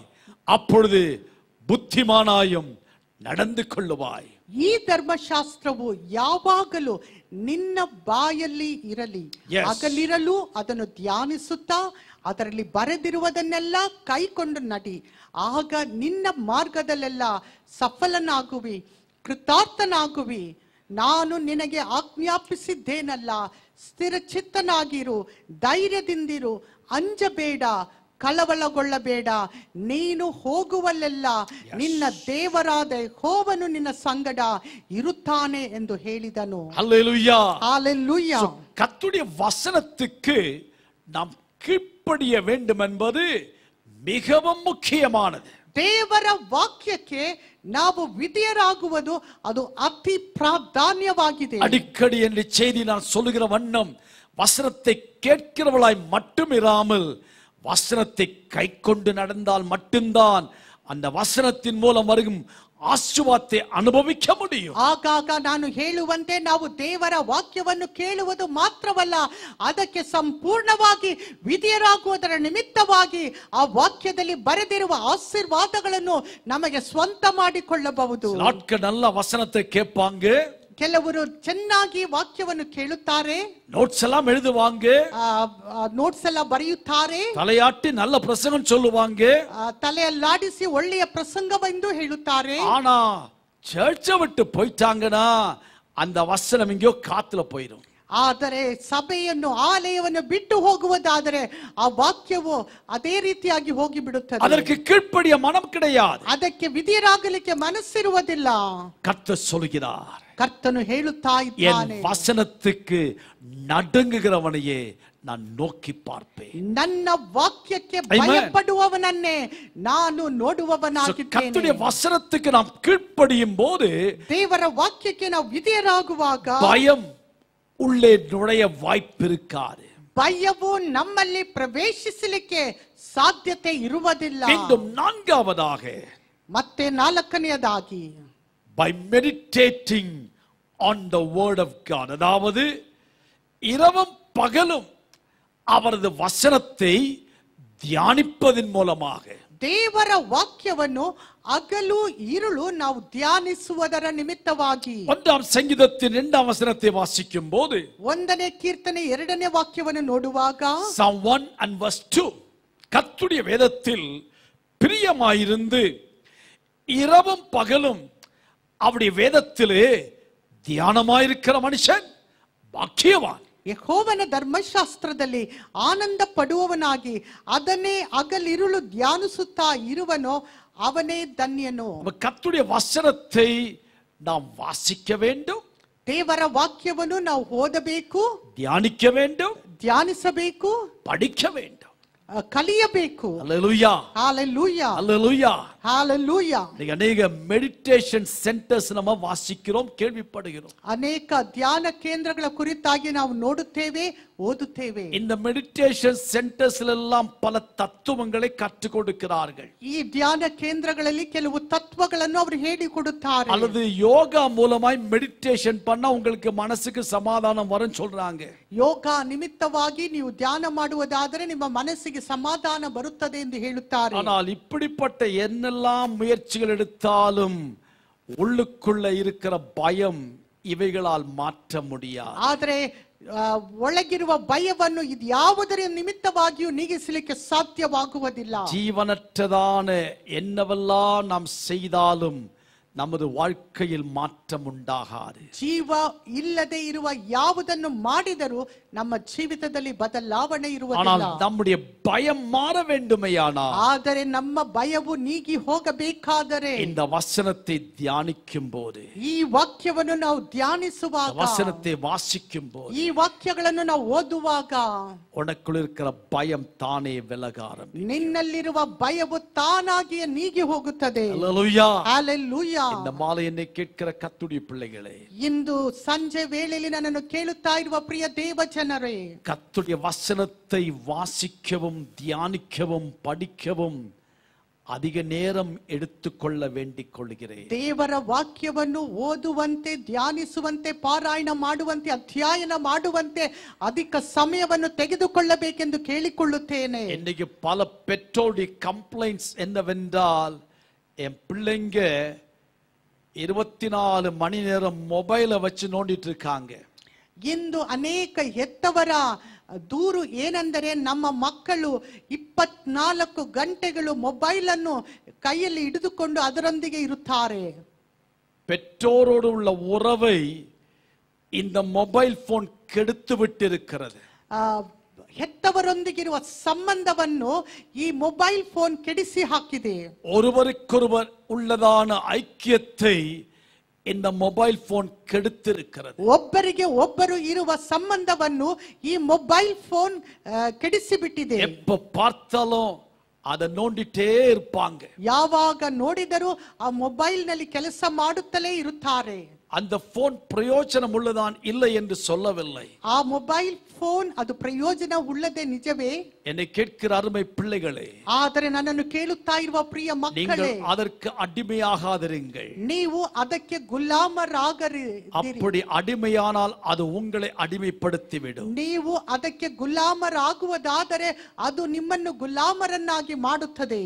அப்பொழுது புத்திமானாயும் நடந்து கொள்ளுவாய் ಈ ಧರ್ಮಶಾಸ್ತ್ರವು ಯಾವಾಗಲೂ ನಿನ್ನ ಬಾಯಲ್ಲಿ ಇರಲಿ Yes. ಹಗಲಿರಲು ಅದನ್ನು ಧ್ಯಾನಿಸುತ್ತಾ ಅದರಲ್ಲಿ ಬರೆದಿರುವುದನ್ನೆಲ್ಲ ಕೈಕೊಂಡು ನಡಿ ಆಗ ನಿನ್ನ ಮಾರ್ಗದಲ್ಲೆಲ್ಲ ಸಫಲನಾಗುವಿ ಕೃತಾರ್ಥನಾಗುವಿ ನಾನು ನಿನಗೆ ಆಜ್ಞಾಪಿಸಿದ್ದೇನಲ್ಲ ಸ್ಥಿರಚಿತ್ತನಾಗಿರು ಧೈರ್ಯದಿಂದಿರು ಅಂಜಬೇಡ ಕಳವಳಗೊಳ್ಳಬೇಡ ನೀನು ಹೋಗುವಲ್ಲೆಲ್ಲ ನಿನ್ನ ದೇವರಾದ ಹೋವನು ನಿನ್ನ ಸಂಗಡ ಇರುತ್ತಾನೆ ಎಂದು ಹೇಳಿದನು அல்லேலூயா ಹಾಲೆಲ್ಲೂಯ್ಯ கர்த்தருடைய வசனத்துக்கு நாம் கீழ்ப்படிய வேண்டும் என்பது மிகவும் முக்கியமானது ದೇವರ ವಾಕ್ಯಕ್ಕೆ ನಾವು ವಿಧೇಯರಾಗುವುದು ಅದು ಅತಿ ಪ್ರಾಧಾನ್ಯವಾಗಿದೆ அடிக்கடி என்ற செய்தி நான் சொல்லுகிற வண்ணம் வசனத்தை கேட்கிறவளாய் மட்டும் இராமல் வசனத்தை கை கொண்டு நடந்தால் மட்டும்தான் அந்த வசனத்தின் மூலம் வரும் ಆಶೀರ್ವಾದತೆ ಅನುಭವಿಕ ಮುಡಿಯು. ಆಗಾಗ ನಾನು ಹೇಳುವಂತೆ ನಾವು ದೇವರ ವಾಕ್ಯವನ್ನು ಕೇಳುವುದು ಮಾತ್ರವಲ್ಲ ಅದಕ್ಕೆ ಸಂಪೂರ್ಣವಾಗಿ ವಿಧಿಯರಾಗುವುದರ ನಿಮಿತ್ತವಾಗಿ ಆ ವಾಕ್ಯದಲ್ಲಿ ಬರೆದಿರುವ ಆಶೀರ್ವಾದಗಳನ್ನು ನಮಗೆ ಸ್ವಂತ ಮಾಡಿಕೊಳ್ಳಬಹುದು. ನಾಟ್ಕನಲ್ಲ ವಸನತೆ ಕೇಪಾಂಗೆ ಕೆಲವರು ಚೆನ್ನಾಗಿ ವಾಕ್ಯವನ್ನು ಕೇಳುತ್ತಾರೆ நோட்ஸ் எல்லாம் எழுதுவாங்க ನೋಟ್ಸ್ ಎಲ್ಲ ಬರೆಯುತ್ತಾರೆ தலையாட்டி நல்ல பிரசங்கம் சொல்லுவாங்க ಆ, ತಲೆಯಲ್ಲಾಡಿಸಿ ಒಳ್ಳೆಯ ಪ್ರಸಂಗವೆಂದು ಹೇಳುತ್ತಾರೆ ஆனா சர்ச்சை விட்டு போயிட்டாங்கன்னா அந்த வசனம் எங்கேயோ காத்துல போயிடும் ಆದರೆ ಸಭೆಯನ್ನು ಆಲಯವನ್ನು ಬಿಟ್ಟು ಹೋಗುವುದಾದರೆ ಆ ವಾಕ್ಯವು ಅದೇ ರೀತಿಯಾಗಿ ಹೋಗಿ ಬಿಡುತ್ತದೆ அதற்கு கீழ்ப்படிய மனம் கிடையாது ಅದಕ್ಕೆ ವಿಧಿಯರಾಗಲಿಕ್ಕೆ ಮನಸ್ಸಿರುವುದಿಲ್ಲ கர்த்தர் சொல்கிறார் ಕರ್ತನು ಹೇಳುತ್ತಾ என் ಇದ್ದಾನೆ வசனத்துக்கு நடுங்குகிறவனையே நான் நோக்கி பார்ப்பேன் ನನ್ನ ವಾಕ್ಯಕ್ಕೆ Amen. ಭಯಪಡುವವನನ್ನೇ ನಾನು So, ನೋಡುವವನಾಗಿದ್ದೇನೆ கர்த்தருடைய வசனத்துக்கு நாம் கீழ்ப்படியும் போது ದೇವರ ವಾಕ್ಯಕ್ಕೆ ನಾವು ವಿಧಿಯರಾಗುವಾಗ பயம் உள்ளே நுழைய வாய்ப்பு இருக்காது ಭಯವು ನಮ್ಮಲ್ಲಿ ಪ್ರವೇಶಿಸಲಿಕ್ಕೆ ಸಾಧ್ಯತೆ ಇರುವುದಿಲ್ಲ மீண்டும் நான்காவதாக ಮತ್ತೆ ನಾಲ್ಕನೆಯದಾಗಿ by meditating on the word of God அதாவது இரவும் பகலும் ಅವರದು ವಸನತೆ ಧ್ಯಾನಿಪದಿನ ಮೂಲಮಾಗ ದೇವರ ವಾಕ್ಯವನ್ನು ಅಗಲು ಇರುಳು ನಾವು ಧ್ಯಾನಿಸುವುದರ ನಿಮಿತ್ತವಾಗಿ ಒಂದಾಂ ಸಂಗೀತದ ಎರಡಾಂ ವಸನತೆ ವಾಸಿಕುಂಬೋದು ಒಂದನೇ ಕೀರ್ತನೆ ಎರಡನೇ ವಾಕ್ಯವನ್ನು ನೋಡುವಾಗ psalm one and verse two ಕರ್ತುடைய வேதத்தில் பிரியமாயிருந்து இரவும் பகலும் அவருடைய வேதத்திலே தியானமாயிருக்கிற மனுஷன் பாக்கியவான் ಯಹೋವನ ಧರ್ಮಶಾಸ್ತ್ರದಲ್ಲಿ ಆನಂದ ಪಡುವವನಾಗಿ ಅದನ್ನೇ ಹಗಲಿರುಳು ಧ್ಯಾನಿಸುತ್ತಾ ಇರುವನೋ ಅವನೇ ಧನ್ಯನು நம்ம கர்த்தருடைய வசனத்தை நாம் வாசிக்க வேண்டும் ದೇವರ ವಾಕ್ಯವನ್ನು ನಾವು ಓದಬೇಕು தியானிக்க வேண்டும் ಧ್ಯಾನಿಸಬೇಕು படிக்க வேண்டும் ಆ, ಕಲಿಯಬೇಕು அல்லேலூயா ಹಾಲೆಲೂಯ அல்லேலூயா ಹಾಲೆಲೂಯ இன்னைக்கு அநேக மெடிடேஷன் சென்டர்ஸ் நம்ம வாசிக்கிறோம் கேள்விப்படுகிறோம் ಅನೇಕ ಧ್ಯಾನ ಕೇಂದ್ರಗಳ ಕುರಿತಾಗಿ ನಾವು ನೋಡುತ್ತೇವೆ ಓದುತ್ತೇವೆ இந்த மெடிடேஷன் சென்டர்ஸ்ல எல்லாம் பல தத்துவங்களை கற்றுக் கொடுக்கிறார்கள் ಈ ಧ್ಯಾನ ಕೇಂದ್ರಗಳಲ್ಲಿ ಕೆಲವು ತತ್ವಗಳನ್ನು ಅವರು ಹೇಳಿಕೊಡುತ್ತಾರೆ அல்லது யோகா மூலமாய் மெடிடேஷன் பண்ணா உங்களுக்கு மனசுக்கு சமாதானம் வரும் சொல்றாங்க ಯೋಗ ನಿಮಿತ್ತವಾಗಿ ನೀವು ಧ್ಯಾನ ಮಾಡುವುದಾದರೆ ನಿಮ್ಮ ಮನಸ್ಸಿಗೆ ಸಮಾಧಾನ ಬರುತ್ತದೆ ಎಂದು ಹೇಳುತ್ತಾರೆ ஆனால் இப்படிப்பட்ட என்னெல்லாம் முயற்சிகள் எடுத்தாலும் உள்ளுக்குள்ள இருக்கிற பயம் இவைகளால் மாற்ற முடியாது ಆದರೆ ಆ, ಒಳಗಿರುವ ಭಯವನ್ನು ಇದು ಯಾವುದರ ನಿಮಿತ್ತವಾಗಿಯೂ ನೀಗಿಸಲಿಕ್ಕೆ ಸಾಧ್ಯವಾಗುವುದಿಲ್ಲ ஜீவனற்றதான என்னவெல்லாம் நாம் செய்தாலும் நமது வாழ்க்கையில் மாற்றம் உண்டாகாது ಜೀವ ಇಲ್ಲದೆ ಇರುವ ಯಾವುದನ್ನು ಮಾಡಿದರೂ ನಮ್ಮ ಜೀವಿತದಲ್ಲಿ ಬದಲಾವಣೆ ஆனால் ಇರುವುದಿಲ್ಲ நம்முடைய பயம் மாற வேண்டுமையானால் ಆದರೆ ನಮ್ಮ ಭಯವು ನೀಗಿ ಹೋಗಬೇಕಾದರೆ இந்த வசனத்தை தியானிக்கும் போது ಈ ವಾಕ್ಯವನ್ನು ನಾವು இந்த ಧ್ಯಾನಿಸುವಾಗ வசனத்தை வாசிக்கும் போது ಈ ವಾಕ್ಯಗಳನ್ನು ನಾವು ಓದುವಾಗ உனக்குள் இருக்கிற பயம் தானே விலக ஆரம்பிக்கும் ನಿನ್ನಲ್ಲಿರುವ ಭಯವು ತಾನಾಗಿಯೇ ನೀಗಿ ಹೋಗುತ್ತದೆ அல்லேலூயா ಹಾಲೆಲ್ಲೂಯ இந்த மாலை என்னை கேட்கிற கத்துடைய பிள்ளைகளே ಇಂದು ಸಂಜೆ ವೇಳೆಯಲ್ಲಿ ನನ್ನನ್ನು ಕೇಳುತ್ತಾ ಇರುವ ಪ್ರಿಯ ದೇವ ಜನರೇ கத்துடைய வசனத்தை வாசிக்கவும் தியானிக்கவும் படிக்கவும் அதிக நேரம் எடுத்துக்கொள்ள வேண்டிக் கொள்கிறேன் ದೇವರ ವಾಕ್ಯವನ್ನು ಓದುವಂತೆ ಧ್ಯಾನಿಸುವಂತೆ ಪಾರಾಯಣ ಮಾಡುವಂತೆ ಅಧ್ಯಯನ ಮಾಡುವಂತೆ ಅಧಿಕ ಸಮಯವನ್ನು ತೆಗೆದುಕೊಳ್ಳಬೇಕೆಂದು ಕೇಳಿಕೊಳ್ಳುತ್ತೇನೆ இன்னைக்கு பல பெற்றோருடைய கம்ப்ளைண்ட்ஸ் என்னவென்றால் என் பிள்ளைங்க இருபத்தி நாலு மணி நேரம் மொபைலை வச்சு நோண்டிட்டு இருக்காங்க ಇಂದು ಅನೇಕ ಹೆತ್ತವರ ದೂರು ಏನೆಂದರೆ ನಮ್ಮ ಮಕ್ಕಳು ಇಪ್ಪತ್ನಾಲ್ಕು ಗಂಟೆಗಳು ಮೊಬೈಲ್ ಅನ್ನು ಕೈಯಲ್ಲಿ ಹಿಡಿದುಕೊಂಡು ಅದರೊಂದಿಗೆ ಇರುತ್ತಾರೆ பெற்றோரோடு உள்ள உறவை இந்த மொபைல் போன் கெடுத்து விட்டிருக்கிறது ಆ, ಹೆತ್ತವರೊಂದಿಗಿರುವ ಸಂಬಂಧವನ್ನು ಈ ಮೊಬೈಲ್ ಫೋನ್ ಕೆಡಿಸಿ ಹಾಕಿದೆ ஒருவருக்கொருவர் உள்ளதான ஐக்கியத்தை இந்த மொபைல் போன் கெடுத்திருக்கிறது ಒಬ್ಬರಿಗೆ ಒಬ್ಬರು ಇರುವ ಸಂಬಂಧವನ್ನು ಈ ಮೊಬೈಲ್ ಫೋನ್ ಆ, ಕೆಡಿಸಿಬಿಟ್ಟಿದೆ எப்ப பார்த்தாலும் அதை நோண்டிட்டே இருப்பாங்க ಯಾವಾಗ ನೋಡಿದರೂ ಆ ಮೊಬೈಲ್ ನಲ್ಲಿ ಕೆಲಸ ಮಾಡುತ್ತಲೇ ಇರುತ್ತಾರೆ அந்த போன் பிரயோஜனம் உள்ளதான் இல்லை என்று சொல்லவில்லை ಆ ಮೊಬೈಲ್ ಫೋನ್ ಅದು ಪ್ರಯೋಜನ ಉಳ್ಳದೆ ನಿಜವೇ என்னை கேட்கிற அருமை பிள்ளைகளே ಆದರೆ ನನ್ನನ್ನು ಕೇಳುತ್ತಾ ಇರುವ ಪ್ರಿಯ நீங்கள் ಮಕ್ಕಳೇ அதற்கு அடிமையாகாதிருங்கள் ನೀವು ಅದಕ್ಕೆ ಗುಲಾಮರಾಗರಿ அப்படி அடிமையானால் அது உங்களை அடிமைப்படுத்திவிடும் ನೀವು ಅದಕ್ಕೆ ಗುಲಾಮರಾಗುವುದಾದರೆ ಅದು ನಿಮ್ಮನ್ನು ಗುಲಾಮರನ್ನಾಗಿ ಮಾಡುತ್ತದೆ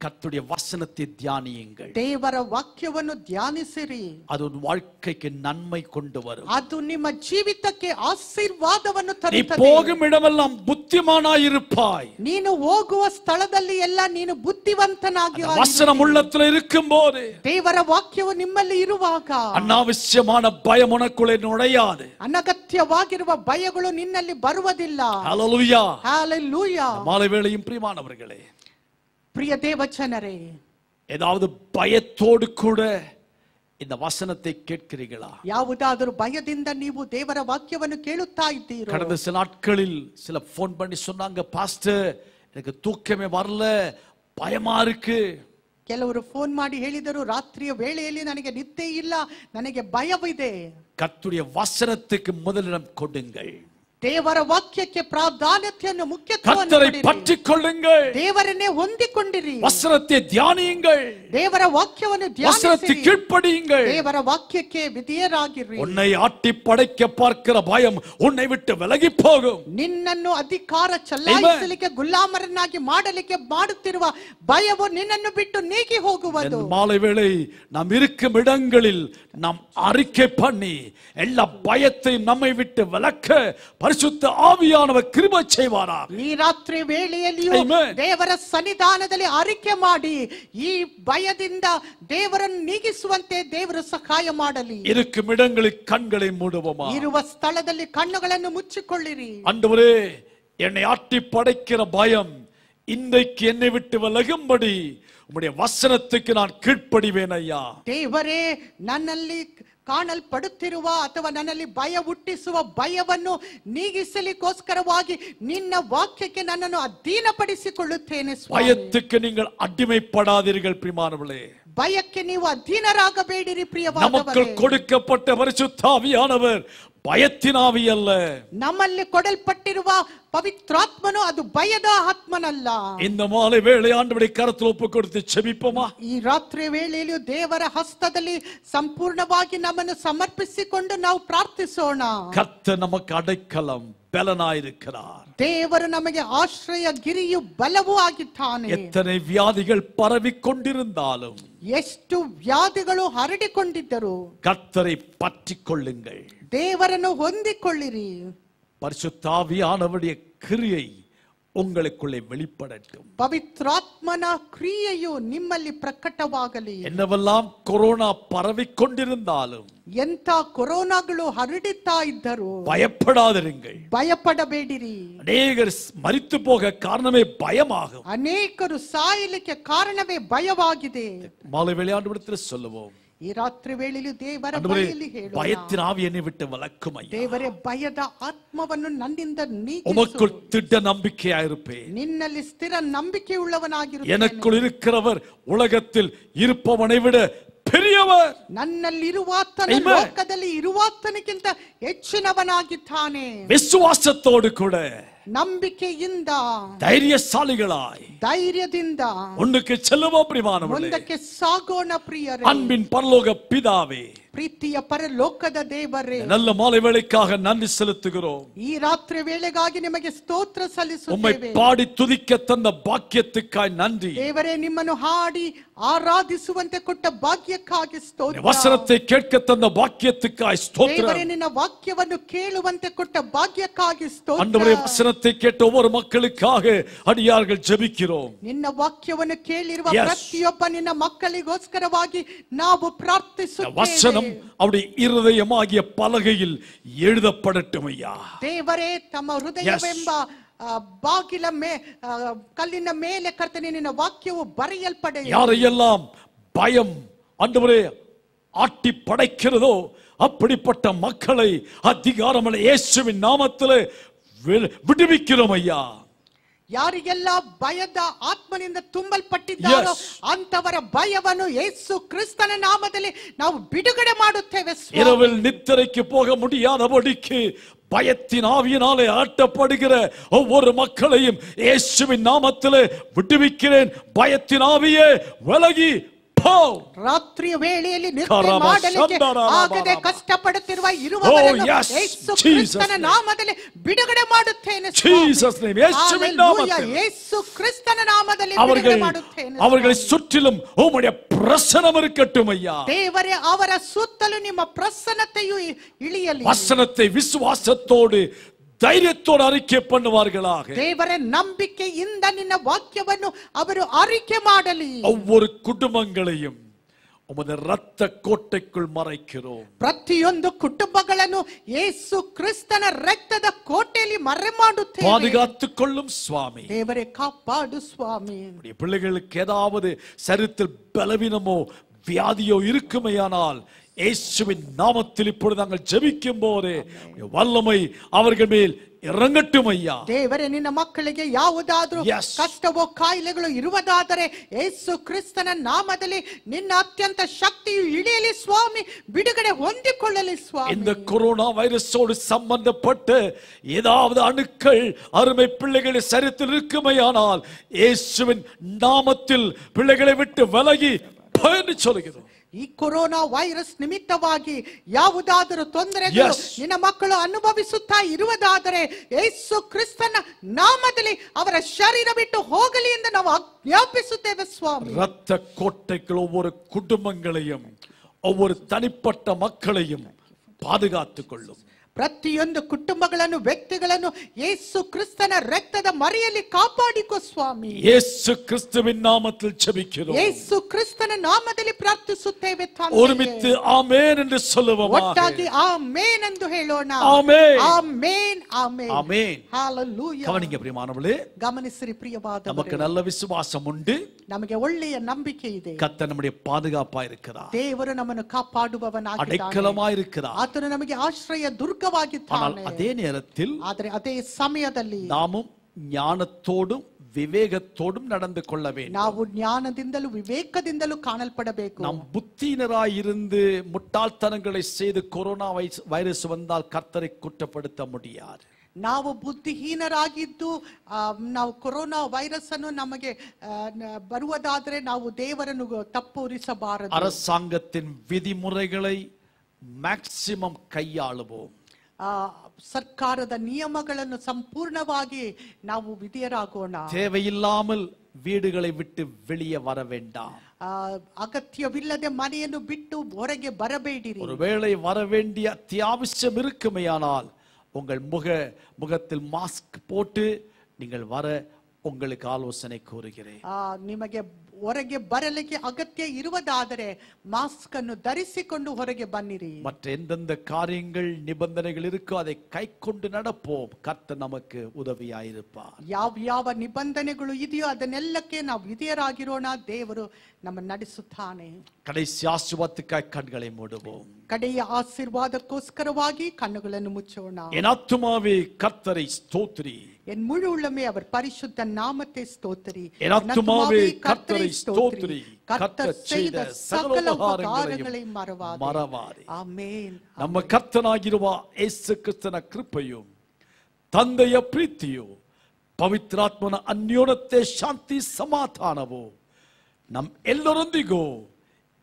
கர்த்தருடைய வசனத்தை தியானியுங்கள் ದೇವರ ವಾಕ್ಯವನ್ನು ಧ್ಯಾನಿಸಿರಿ அது உன் வாழ்க்கைக்கு நன்மை கொண்டு வரும் ಅದು ನಿಮ್ಮ ಜೀವಿತಕ್ಕೆ ಆಶೀರ್ವಾದವನ್ನು நீ ತರುತ್ತದೆ போகும் இடமெல்லாம் புத்திமானாயிருப்பாய் ನೀನು ಹೋಗುವ ಸ್ಥಳದಲ್ಲಿ ಎಲ್ಲ ನೀನು ಬುದ್ಧಿವಂತನಾಗಿ அந்த வசனம் உள்ளத்துல இருக்கும் போது ದೇವರ ವಾಕ್ಯವು ನಿಮ್ಮಲ್ಲಿ ಇರುವಾಗ அனாவசியமான பயம் உனக்குள்ளே நுழையாது ಅನಗತ್ಯವಾಗಿರುವ ಭಯಗಳು ನಿನ್ನಲ್ಲಿ ಬರುವುದಿಲ್ಲ ஹalleluya ಹಾಲೆಲ್ಲೂಯ மாலை வேளையும் பிரியமானவர்களே ಪ್ರಿಯ ದೇವಚನರೇ ஏதாவது பயத்தோடு கூட இந்த வசனத்தை கேட்கிறீர்களா ಯಾವುದಾದರೂ ಭಯದಿಂದ ನೀವು ದೇವರ ವಾಕ್ಯವನ್ನು ಕೇಳುತ್ತಾ ಇದ್ದೀರೋ கடந்த சில நாட்களில் சில ஃபோன் பண்ணி சொன்னாங்க பாஸ்டர் எனக்கு தூக்கமே வரல பயமா இருக்கு ಕೆಲವರು ಫೋನ್ ಮಾಡಿ ಹೇಳಿದರು ರಾತ್ರಿಯ ವೇಳೆಯಲ್ಲಿ ನನಗೆ ನಿದ್ದೆ ಇಲ್ಲ ನನಗೆ ಭಯವಿದೆ கர்த்தருடைய வசனத்துக்கு முதலிடம் கொடுங்கள் ದೇವರ ವಾಕ್ಯಕ್ಕೆ ಪ್ರಾಧಾನ್ಯತೆಯನ್ನು ಮುಖ್ಯತ್ವವನ್ನು கர்த்தரை ಕೊಡಿರಿ. பற்றி கொள்ளுங்கள் ದೇವರನ್ನೇ ಹೊಂದಿಕೊಂಡಿರಿ வசனத்தை தியானியுங்கள் ದೇವರ ವಾಕ್ಯವನ್ನು வசனத்தை ಧ್ಯಾನಿಸಿರಿ கீழ்ப்படியுங்கள் ದೇವರ ವಾಕ್ಯಕ್ಕೆ ವಿಧೇಯರಾಗಿರಿ உன்னை ஆட்டி படைக்க பார்க்கிற பயம் உன்னை விட்டு விலகி போகும் ನಿನ್ನನ್ನು ಅಧಿಕಾರ ಚಲಾಯಿಸಲಿಕ್ಕೆ ಗುಲಾಮರನ್ನಾಗಿ ಮಾಡಲಿಕ್ಕೆ ಮಾಡುತ್ತಿರುವ ಭಯವು ನಿನ್ನನ್ನು ಬಿಟ್ಟು ನೀಗಿ ಹೋಗುವುದು என் மாலை வேளை நாம் இருக்கும் இடங்களில் நாம் அறிக்கை பண்ணி எல்லா பயத்தையும் நம்மை விட்டு விலக்க பரிசுத்த ஆவியானவர் கிருபை செய்வாராக ಈ ರಾತ್ರಿ ವೇಳೆಯಲ್ಲಿಯೂ Amen. ದೇವರ ಸನ್ನಿಧಾನದಲ್ಲಿ ಅರಿಕೆ ಮಾಡಿ ಈ ಭಯದಿಂದ ದೇವರನ್ನು ನೀಗಿಸುವಂತೆ ದೇವರು ಸಹಾಯ ಮಾಡಲಿ இருக்கும் இடங்களில் கண்களை மூடுவோமா ಇರುವ ಸ್ಥಳದಲ್ಲಿ ಕಣ್ಣುಗಳನ್ನು ಮುಚ್ಚಿಕೊಳ್ಳಿರಿ ஆண்டவரே என்னை ஆட்டி படைக்கிற பயம் இன்றைக்கு என்னை விட்டு விலகும்படி உம்முடைய வசனத்துக்கு நான் கீழ்ப்படிவேன் ஐயா ದೇವರೇ ನನ್ನಲ್ಲಿ ಕಾಣಲ್ಪಡುತ್ತಿರುವ ಅಥವಾ ನನ್ನಲ್ಲಿ ಭಯ ಹುಟ್ಟಿಸುವ ಭಯವನ್ನು ನೀಗಿಸಲಿಕ್ಕೋಸ್ಕರವಾಗಿ ನಿನ್ನ ವಾಕ್ಯಕ್ಕೆ ನನ್ನನ್ನು ಅಧೀನಪಡಿಸಿಕೊಳ್ಳುತ್ತೇನೆ ಸ್ವಾಮಿ பயத்துக்கு நீங்கள் அடிமைப்படாதீர்கள் பிரிமானவளே ಭಯಕ್ಕೆ ನೀವು ಅಧೀನರಾಗಬೇಡಿರಿ நமக்கு ಪ್ರಿಯವಾದವರೇ கொடுக்கப்பட்ட பரிசுத்தாவியானவர் பயத்தின் ஆவி அல்ல ನಮ್ಮಲ್ಲಿ ಕೊಡಲ್ಪಟ್ಟಿರುವ ಪವಿತ್ರಾತ್ಮನು ಅದು ಭಯದ ಆತ್ಮನಲ್ಲ இந்த மாலை வேளை ஆண்டவரை கரத்தில் ஒப்பு கொடுத்து செபிப்போமா ಈ ರಾತ್ರಿ ವೇಳೆಯಲ್ಲಿಯೂ ದೇವರ ಹಸ್ತದಲ್ಲಿ ಸಂಪೂರ್ಣವಾಗಿ ನಮ್ಮನ್ನು ಸಮರ್ಪಿಸಿಕೊಂಡು ನಾವು ಪ್ರಾರ್ಥಿಸೋಣ கர்த்தர் நமக்கு அடைக்கலம் பலனாயிருக்கிறார் ದೇವರು ನಮಗೆ ಆಶ್ರಯ ಗಿರಿಯು ಬಲವೂ ಆಗಿದ್ದಾನೆ எத்தனை வியாதிகள் பரவி கொண்டிருந்தாலும் ಎಷ್ಟು ವ್ಯಾಧಿಗಳು ಹರಡಿಕೊಂಡಿದ್ದರು கர்த்தரை பற்றிக் கொள்ளுங்கள் ದೇವರನ್ನು ಹೊಂದಿಕೊಳ್ಳಿರಿ பரிசுத்தாவியானவருடைய கிரியை ಉಂಗಳೇ ವೆಳಿಪಡಟ್ಟು ಪವಿತ್ರಾತ್ಮನ ಕ್ರಿಯೆಯು ನಿಮ್ಮಲ್ಲಿ ಪ್ರಕಟವಾಗಲಿ ಎನ್ನವೆಲ್ಲ ಕೊರೋನಾ ಪರವಿಕೊಂಡಿರುತ್ತಾಲೂ ಎಂತ ಕೊರೋನಾಗಳು ಹರಡುತ್ತಾ ಇದ್ದರು ಭಯಪಡಾದಿರಿಂಗ ಭಯಪಡಬೇಡಿರಿ ಅನೇಕರು ಮರಿತು ಹೋಗ ಕಾರಣವೇ ಭಯಮಾಗ ಅನೇಕರು ಸಾಯಲಿಕ್ಕೆ ಕಾರಣವೇ ಭಯವಾಗಿದೆ ಮಾಲೆ ವಿಳೆಯಾಡು ಬಿಡುತ್ತಾರೆ ಸೊಲ್ಲುವವು ಈ ರಾತ್ರಿ ವೇಳೆಯಲ್ಲೂ ದೇವರ ஆண்டவரே, ಬಳಿಯಲ್ಲಿ ಹೇಳೋಣ பயத்தின் ஆவி என்னை விட்டு விலக்கும் ஐயா ದೇವರೇ ಭಯದ ಆತ್ಮವನ್ನು ನನ್ನಿಂದ ನೀಗಿಸು உமக்குள் திட்ட நம்பிக்கையாயிருப்பேன் ನಿನ್ನಲ್ಲಿ ಸ್ಥಿರ ನಂಬಿಕೆ ಉಳ್ಳವನಾಗಿರುತ್ತೇನೆ எனக்குள் இருக்கிறவர் உலகத்தில் இருப்பவனை விட பெரியவர் ನನ್ನಲ್ಲಿರುವಾತನ Amen. ಲೋಕದಲ್ಲಿ ಇರುವಾತನಿಗಿಂತ ಹೆಚ್ಚಿನವನಾಗಿದ್ದಾನೆ விசுவாசத்தோடு கூட ನಂಬಿಕೆಯಿಂದ ಧೈರ್ಯಶಾಲಿಗಳಾಯ್ ಧೈರ್ಯದಿಂದ ಒಂದಕ್ಕೆ ಚೆಲ್ಲುವ ಪ್ರಿಮಾನ ಒಂದಕ್ಕೆ ಸಾಗೋಣ ಪ್ರಿಯರೇ ಅನ್ಬಿನ್ ಪರಲೋಕ ಪಿದಾವೆ ಪ್ರೀತಿಯ ಪರಲೋಕದ ದೇವರೇ நல்ல மாலை வேளைக்காக நன்றி செலுத்துகிறோம் ಈ ರಾತ್ರಿ ವೇಳೆಗಾಗಿ ನಿಮಗೆ ಸ್ತೋತ್ರ உம்மை ಸಲ್ಲಿಸುತ್ತೇವೆ பாடி துதிக்க தந்த பாக்கியத்துக்காய் நன்றி ದೇವರೇ ನಿಮ್ಮನ್ನು ಹಾಡಿ ಆರಾಧಿಸುವಂತೆ ಕೊಟ್ಟ ಭಾಗ್ಯಕ್ಕಾಗಿ ಸ್ತೋತ್ರ வசனத்தை கேட்க தந்த பாக்கியத்துக்காய் ದೇವರೇ ஸ்தோத்திரம் ನಿನ್ನ ವಾಕ್ಯವನ್ನು ಕೇಳುವಂತೆ ಕೊಟ್ಟ ಭಾಗ್ಯಕ್ಕಾಗಿ அண்டவரே ಸ್ತೋತ್ರ வசனத்தை கேட்ட ஒவ்வொரு மக்களுக்காக அடியார்கள் ஜெபிக்கிறோம் ನಿನ್ನ ವಾಕ್ಯವನ್ನು ಕೇಳಿರುವ Yes. ಪ್ರತಿಯೊಬ್ಬ ನಿನ್ನ ಮಕ್ಕಳಿಗೋಸ್ಕರವಾಗಿ ನಾವು இந்த ಪ್ರಾರ್ಥಿಸುತ್ತೇವೆ வசனம் அவருடைய இருதயமாகிய பலகையில் எழுதப்படட்டும் ஐயா ದೇವರೇ ತಮ್ಮ ಹೃದಯವೆಂಬ ಆ, ಬಾಗಿಲ ಮೇ ಆ, ಕಲ್ಲಿನ ಮೇಲೆ ಕರ್ತನೆ ನಿನ್ನ ವಾಕ್ಯವು ಬರೆಯಲ್ಪಡೆ யாரையெல்லாம் பயம் ஆண்டவரே ஆட்டி படைக்கிறதோ அப்படிப்பட்ட மக்களை அதிகாரமலை இயேசுவின் நாமத்திலே வி- விடுவிக்கிறோம் ஐயா ಯಾರಿಗೆಲ್ಲ ಭಯದ ಆತ್ಮನಿಂದ ತುಂಬಲ್ಪಟ್ಟಿದ್ದಾರೋ Yes. ಅಂತವರ ಭಯವನ್ನು ಯೇಸು ಕ್ರಿಸ್ತನ ನಾಮದಲ್ಲಿ ನಾವು ಬಿಡುಗಡೆ ಮಾಡುತ್ತೇವೆ ಸ್ವಾಮಿ. இரவில் நித்திரைக்கு போக முடியாதபடிக்கு பயத்தின் ஆவியினாலே ஆட்டப்படுகிற ஒவ்வொரு மக்களையும் இயேசுவின் நாமத்திலே விடுவிக்கிறேன் பயத்தின் ஆவியே விலகி போ ರಾತ್ರಿಯ ವೇಳೆಯಲ್ಲಿ ನಿದ್ರೆ ಕರಬ ಮಾಡಲಿಕ್ಕೆ ಶಂಬರ ಆಗದೆ ರಬ. ಕಷ್ಟಪಡುತ್ತಿರುವ ಇರುವವರನ್ನು Oh, yes. ಯೇಸು Jesus ಕ್ರಿಸ್ತನ name. ನಾಮದಲ್ಲಿ ಬಿಡುಗಡೆ ಮಾಡುತ್ತೇನೆ ಸ್ವಾಮಿ. Jesus name. ಯೇಸುವಿನ Hallelujah. ನಾಮದಲ್ಲಿ. ಯೇಸು ಕ್ರಿಸ್ತನ ನಾಮದಲ್ಲಿ ಬಿಡುಗಡೆ அவர்கள் ಮಾಡುತ್ತೇನೆ அவர்களை ಸ್ವಾಮಿ. சுற்றிலும் உம்முடைய பிரசனம் இருக்கட்டும் ஐயா ದೇವರೇ ಅವರ ಸುತ್ತಲೂ ನಿಮ್ಮ ಪ್ರಸನ್ನತೆಯು ಇ- ಇಳಿಯಲಿ வசனத்தை விசுவாசத்தோடு தைரியத்தோடு அறிக்கை பண்ணுவார்களாக ದೇವರ ನಂಬಿಕೆಯಿಂದ ನಿನ್ನ ವಾಕ್ಯವನ್ನು ಅವರು ಅರಿಕೆ ಮಾಡಲಿ ஒவ்வொரு குடும்பங்களையும் உமது ரத்த கோட்டைக்குள் மறைக்கிறோம் ಪ್ರತಿಯೊಂದು ಕುಟುಂಬಗಳನ್ನು ಯೇಸು ಕ್ರಿಸ್ತನ ರಕ್ತದ ಕೋಟೆಯಲ್ಲಿ ಮರೆ ಮಾಡುತ್ತೇವೆ பாதுகாத்துக் கொள்ளும் சுவாமி ದೇವರೇ ಕಾಪಾಡು ಸ್ವಾಮಿ உம்முடைய பிள்ளைகளுக்கு ஏதாவது சரித்தில் பலவீனமோ வியாதியோ இருக்குமையானால் இயேசுவின் நாமத்தில் இப்பொழுது நாங்கள் ஜெபிக்கும் போதே வல்லமை அவர்கள் மேல் இறங்கட்டும் ஐயா ದೇವರೇ ನಿನ್ನ ಮಕ್ಕಳಿಗೆ ಯಾವುದಾದ್ರೂ Yes. ಕಷ್ಟವೋ ಕಾಯಿಲೆಗಳು ಇರುವುದಾದರೆ ಯೇಸು ಕ್ರಿಸ್ತನ ನಾಮದಲ್ಲಿ ನಿನ್ನ ಅತ್ಯಂತ ಶಕ್ತಿಯು ಇಳಿಯಲಿ ಸ್ವಾಮಿ ಬಿಡುಗಡೆ ಹೊಂದಿಕೊಳ್ಳಲಿ ಸ್ವಾಮಿ இந்த கொரோனா வைரஸோடு சம்பந்தப்பட்ட ஏதாவது அணுக்கள் அருமை பிள்ளைகளை சரித்தில் இருக்குமையானால் இயேசுவின் நாமத்தில் பிள்ளைகளை விட்டு விலகி பயந்து சொல்கிறோம் ಈ ಕೊರೋನಾ ವೈರಸ್ ನಿಮಿತ್ತವಾಗಿ ಯಾವುದಾದರೂ ತೊಂದರೆಗಳು Yes. ನಿನ್ನ ಮಕ್ಕಳು ಅನುಭವಿಸುತ್ತಾ ಇರುವುದಾದರೆ ಯೇಸು ಕ್ರಿಸ್ತನ ನಾಮದಲ್ಲಿ ಅವರ ಶರೀರ ಬಿಟ್ಟು ಹೋಗಲಿ ಎಂದು ನಾವು ಆಜ್ಞಾಪಿಸುತ್ತೇವೆ ಸ್ವಾಮಿ ரத்த கோட்டைகள் ஒவ்வொரு குடும்பங்களையும் ஒவ்வொரு தனிப்பட்ட மக்களையும் பாதுகாத்துக் கொள்ளும் ಪ್ರತಿಯೊಂದು ಕುಟುಂಬಗಳನ್ನು ವ್ಯಕ್ತಿಗಳನ್ನು ಯೇಸು ಕ್ರಿಸ್ತನ ರಕ್ತದ ಮರೆಯಲ್ಲಿ ಕಾಪಾಡಿಕೋ ಸ್ವಾಮಿ இயேசு கிறிஸ்துவின் நாமத்தில் ஜெபிக்கிறோம் ಯೇಸು ಕ್ರಿಸ್ತನ ನಾಮದಲ್ಲಿ ಪ್ರಾರ್ಥಿಸುತ್ತೇವೆ ತಂದೆಯೇ. ஒருமித்து ஆமென் என்று சொல்லுவோம் ಒಟ್ಟಾಗಿ ಆಮೇನ್ ಎಂದು ಹೇಳೋಣ ಆಮೆನ್. ಆಮೇನ್ ಆಮೇನ್ ஆமென் Hallelujah. கவனிங்க பிரியமானவர்களே ಗಮನಿಸಿರಿ ಪ್ರಿಯವಾದ நமக்கு நல்ல விசுவாசம் உண்டு ನಮಗೆ ಒಳ್ಳೆಯ ನಂಬಿಕೆ ಇದೆ கர்த்தர் நம்முடைய பாதுகாப்பா இருக்கிறார் ದೇವರು ನಮ್ಮನ್ನು ಕಾಪಾಡುವವನಾಗಿದ್ದಾನೆ அடைக்கலமா இருக்கிறார் ಆತನು ನಮಗೆ ಆಶ್ರಯ ஆனால் ದುರ್ಗವಾಗಿದ್ದಾನೆ அதே நேரத்தில் ಆದರೆ ಅದೇ ಸಮಯದಲ್ಲಿ நாமும் ஞானத்தோடும் விவேகத்தோடும் நடந்து கொள்ள வேண்டும் ನಾವು ಜ್ಞಾನದಿಂದಲೂ ವಿವೇಕದಿಂದಲೂ ಕಾಣಲ್ಪಡಬೇಕು நாம் புத்தியினராய் இருந்து முட்டாள்தனங்களை செய்து கொரோனா வைஸ்- வைரஸ் வந்தால் கர்த்தரை குற்றப்படுத்த முடியாது ನಾವು ಬುದ್ಧಿಹೀನರಾಗಿದ್ದು ಆ, ನಾವು ಕೊರೋನಾ ವೈರಸ್ ಅನ್ನು ನಮಗೆ ಆ, ನ- ಬರುವುದಾದ್ರೆ ನಾವು ದೇವರನ್ನು ತಪ್ಪುರಿಸಬಾರದು அரசாங்கத்தின் விதிமுறைகளை மேக்சிமம் கையாளுவோம் ಆ, ಸರ್ಕಾರದ ನಿಯಮಗಳನ್ನು ಸಂಪೂರ್ಣವಾಗಿ ನಾವು ವಿಧಿಯರಾಗೋಣ தேவையில்லாமல் வீடுகளை விட்டு வெளியே வர வேண்டாம் ಆ, ಅಗತ್ಯವಿಲ್ಲದೆ ಮನೆಯನ್ನು ಬಿಟ್ಟು ಹೊರಗೆ ಬರಬೇಡಿರಿ ஒருவேளை வர வேண்டிய அத்தியாவசியம் இருக்குமேயானால் உங்கள் முக முகத்தில் மாஸ்க் போட்டு நீங்கள் வர உங்களுக்கு ஆலோசனை கூறுகிறேன் ಆ, ನಿಮಗೆ ಹೊರಗೆ ಬರಲಿಕ್ಕೆ ಅಗತ್ಯ ಇರುವುದಾದರೆ ಮಾಸ್ಕ್ ಅನ್ನು ಧರಿಸಿಕೊಂಡು ಹೊರಗೆ ಬನ್ನಿರಿ மற்ற எந்தெந்த காரியங்கள் நிபந்தனைகள் இருக்கோ அதை கை கொண்டு நடப்போம் கர்த்தர் நமக்கு உதவியாயிருப்பார் ಯಾವ ಯಾವ ನಿಬಂಧನೆಗಳು ಇದೆಯೋ ಅದನ್ನೆಲ್ಲಕ್ಕೆ ನಾವು ವಿಧೇಯರಾಗಿರೋಣ ದೇವರು ನಮ್ಮ ನಡೆಸುತ್ತಾನೆ கடைசி ஆசுவாத்துக்காய் கண்களை மூடுவோம் ಕಡೆಯ ಆಶೀರ್ವಾದಕ್ಕೋಸ್ಕರವಾಗಿ ಕಣ್ಣುಗಳನ್ನು ಮುಚ್ಚೋಣ என் ஆத்துமாவே கர்த்தரை ஸ்தோத்திரி என் முழு உள்ளமே அவர் பரிசுத்த நாமத்தை ஸ்தோத்திரி. என் ஆத்துமாவே கர்த்தரை ஸ்தோத்திரி. கர்த்தர் செய்த சகல உபகாரங்களை மறவாதே. மறவாதே. ஆமென் நம்ம கர்த்தனாகிರುವ இயேசு கிறிஸ்தன கிருபையும் ತಂದೆಯ ಪ್ರೀತಿಯು ಪವಿತ್ರಾತ್ಮನ ಅನ್ಯೋನತೆ ಶಾಂತಿ ಸಮಾಧಾನವು ನಮ್ ಎಲ್ಲರೊಂದಿಗೂ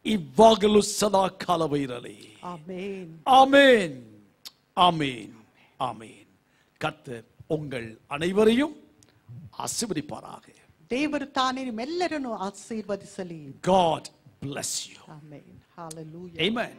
ಇವಾಗಲೂ ಸದಾ ಕಾಲವೇ ಇರಲಿ ಆಮೇನ್ ಆಮೇನ್ ಆಮೇನ್ ಆಮೇನ್ ಕರ್ತರ್ உங்கள் அனைவரையும் ஆசீர்வதிப்பாராக ದೇವರು ತಾನೇ ನಿಮ್ಮೆಲ್ಲರನ್ನು ಆಶೀರ್ವದಿಸಲಿ God bless you amen hallelujah amen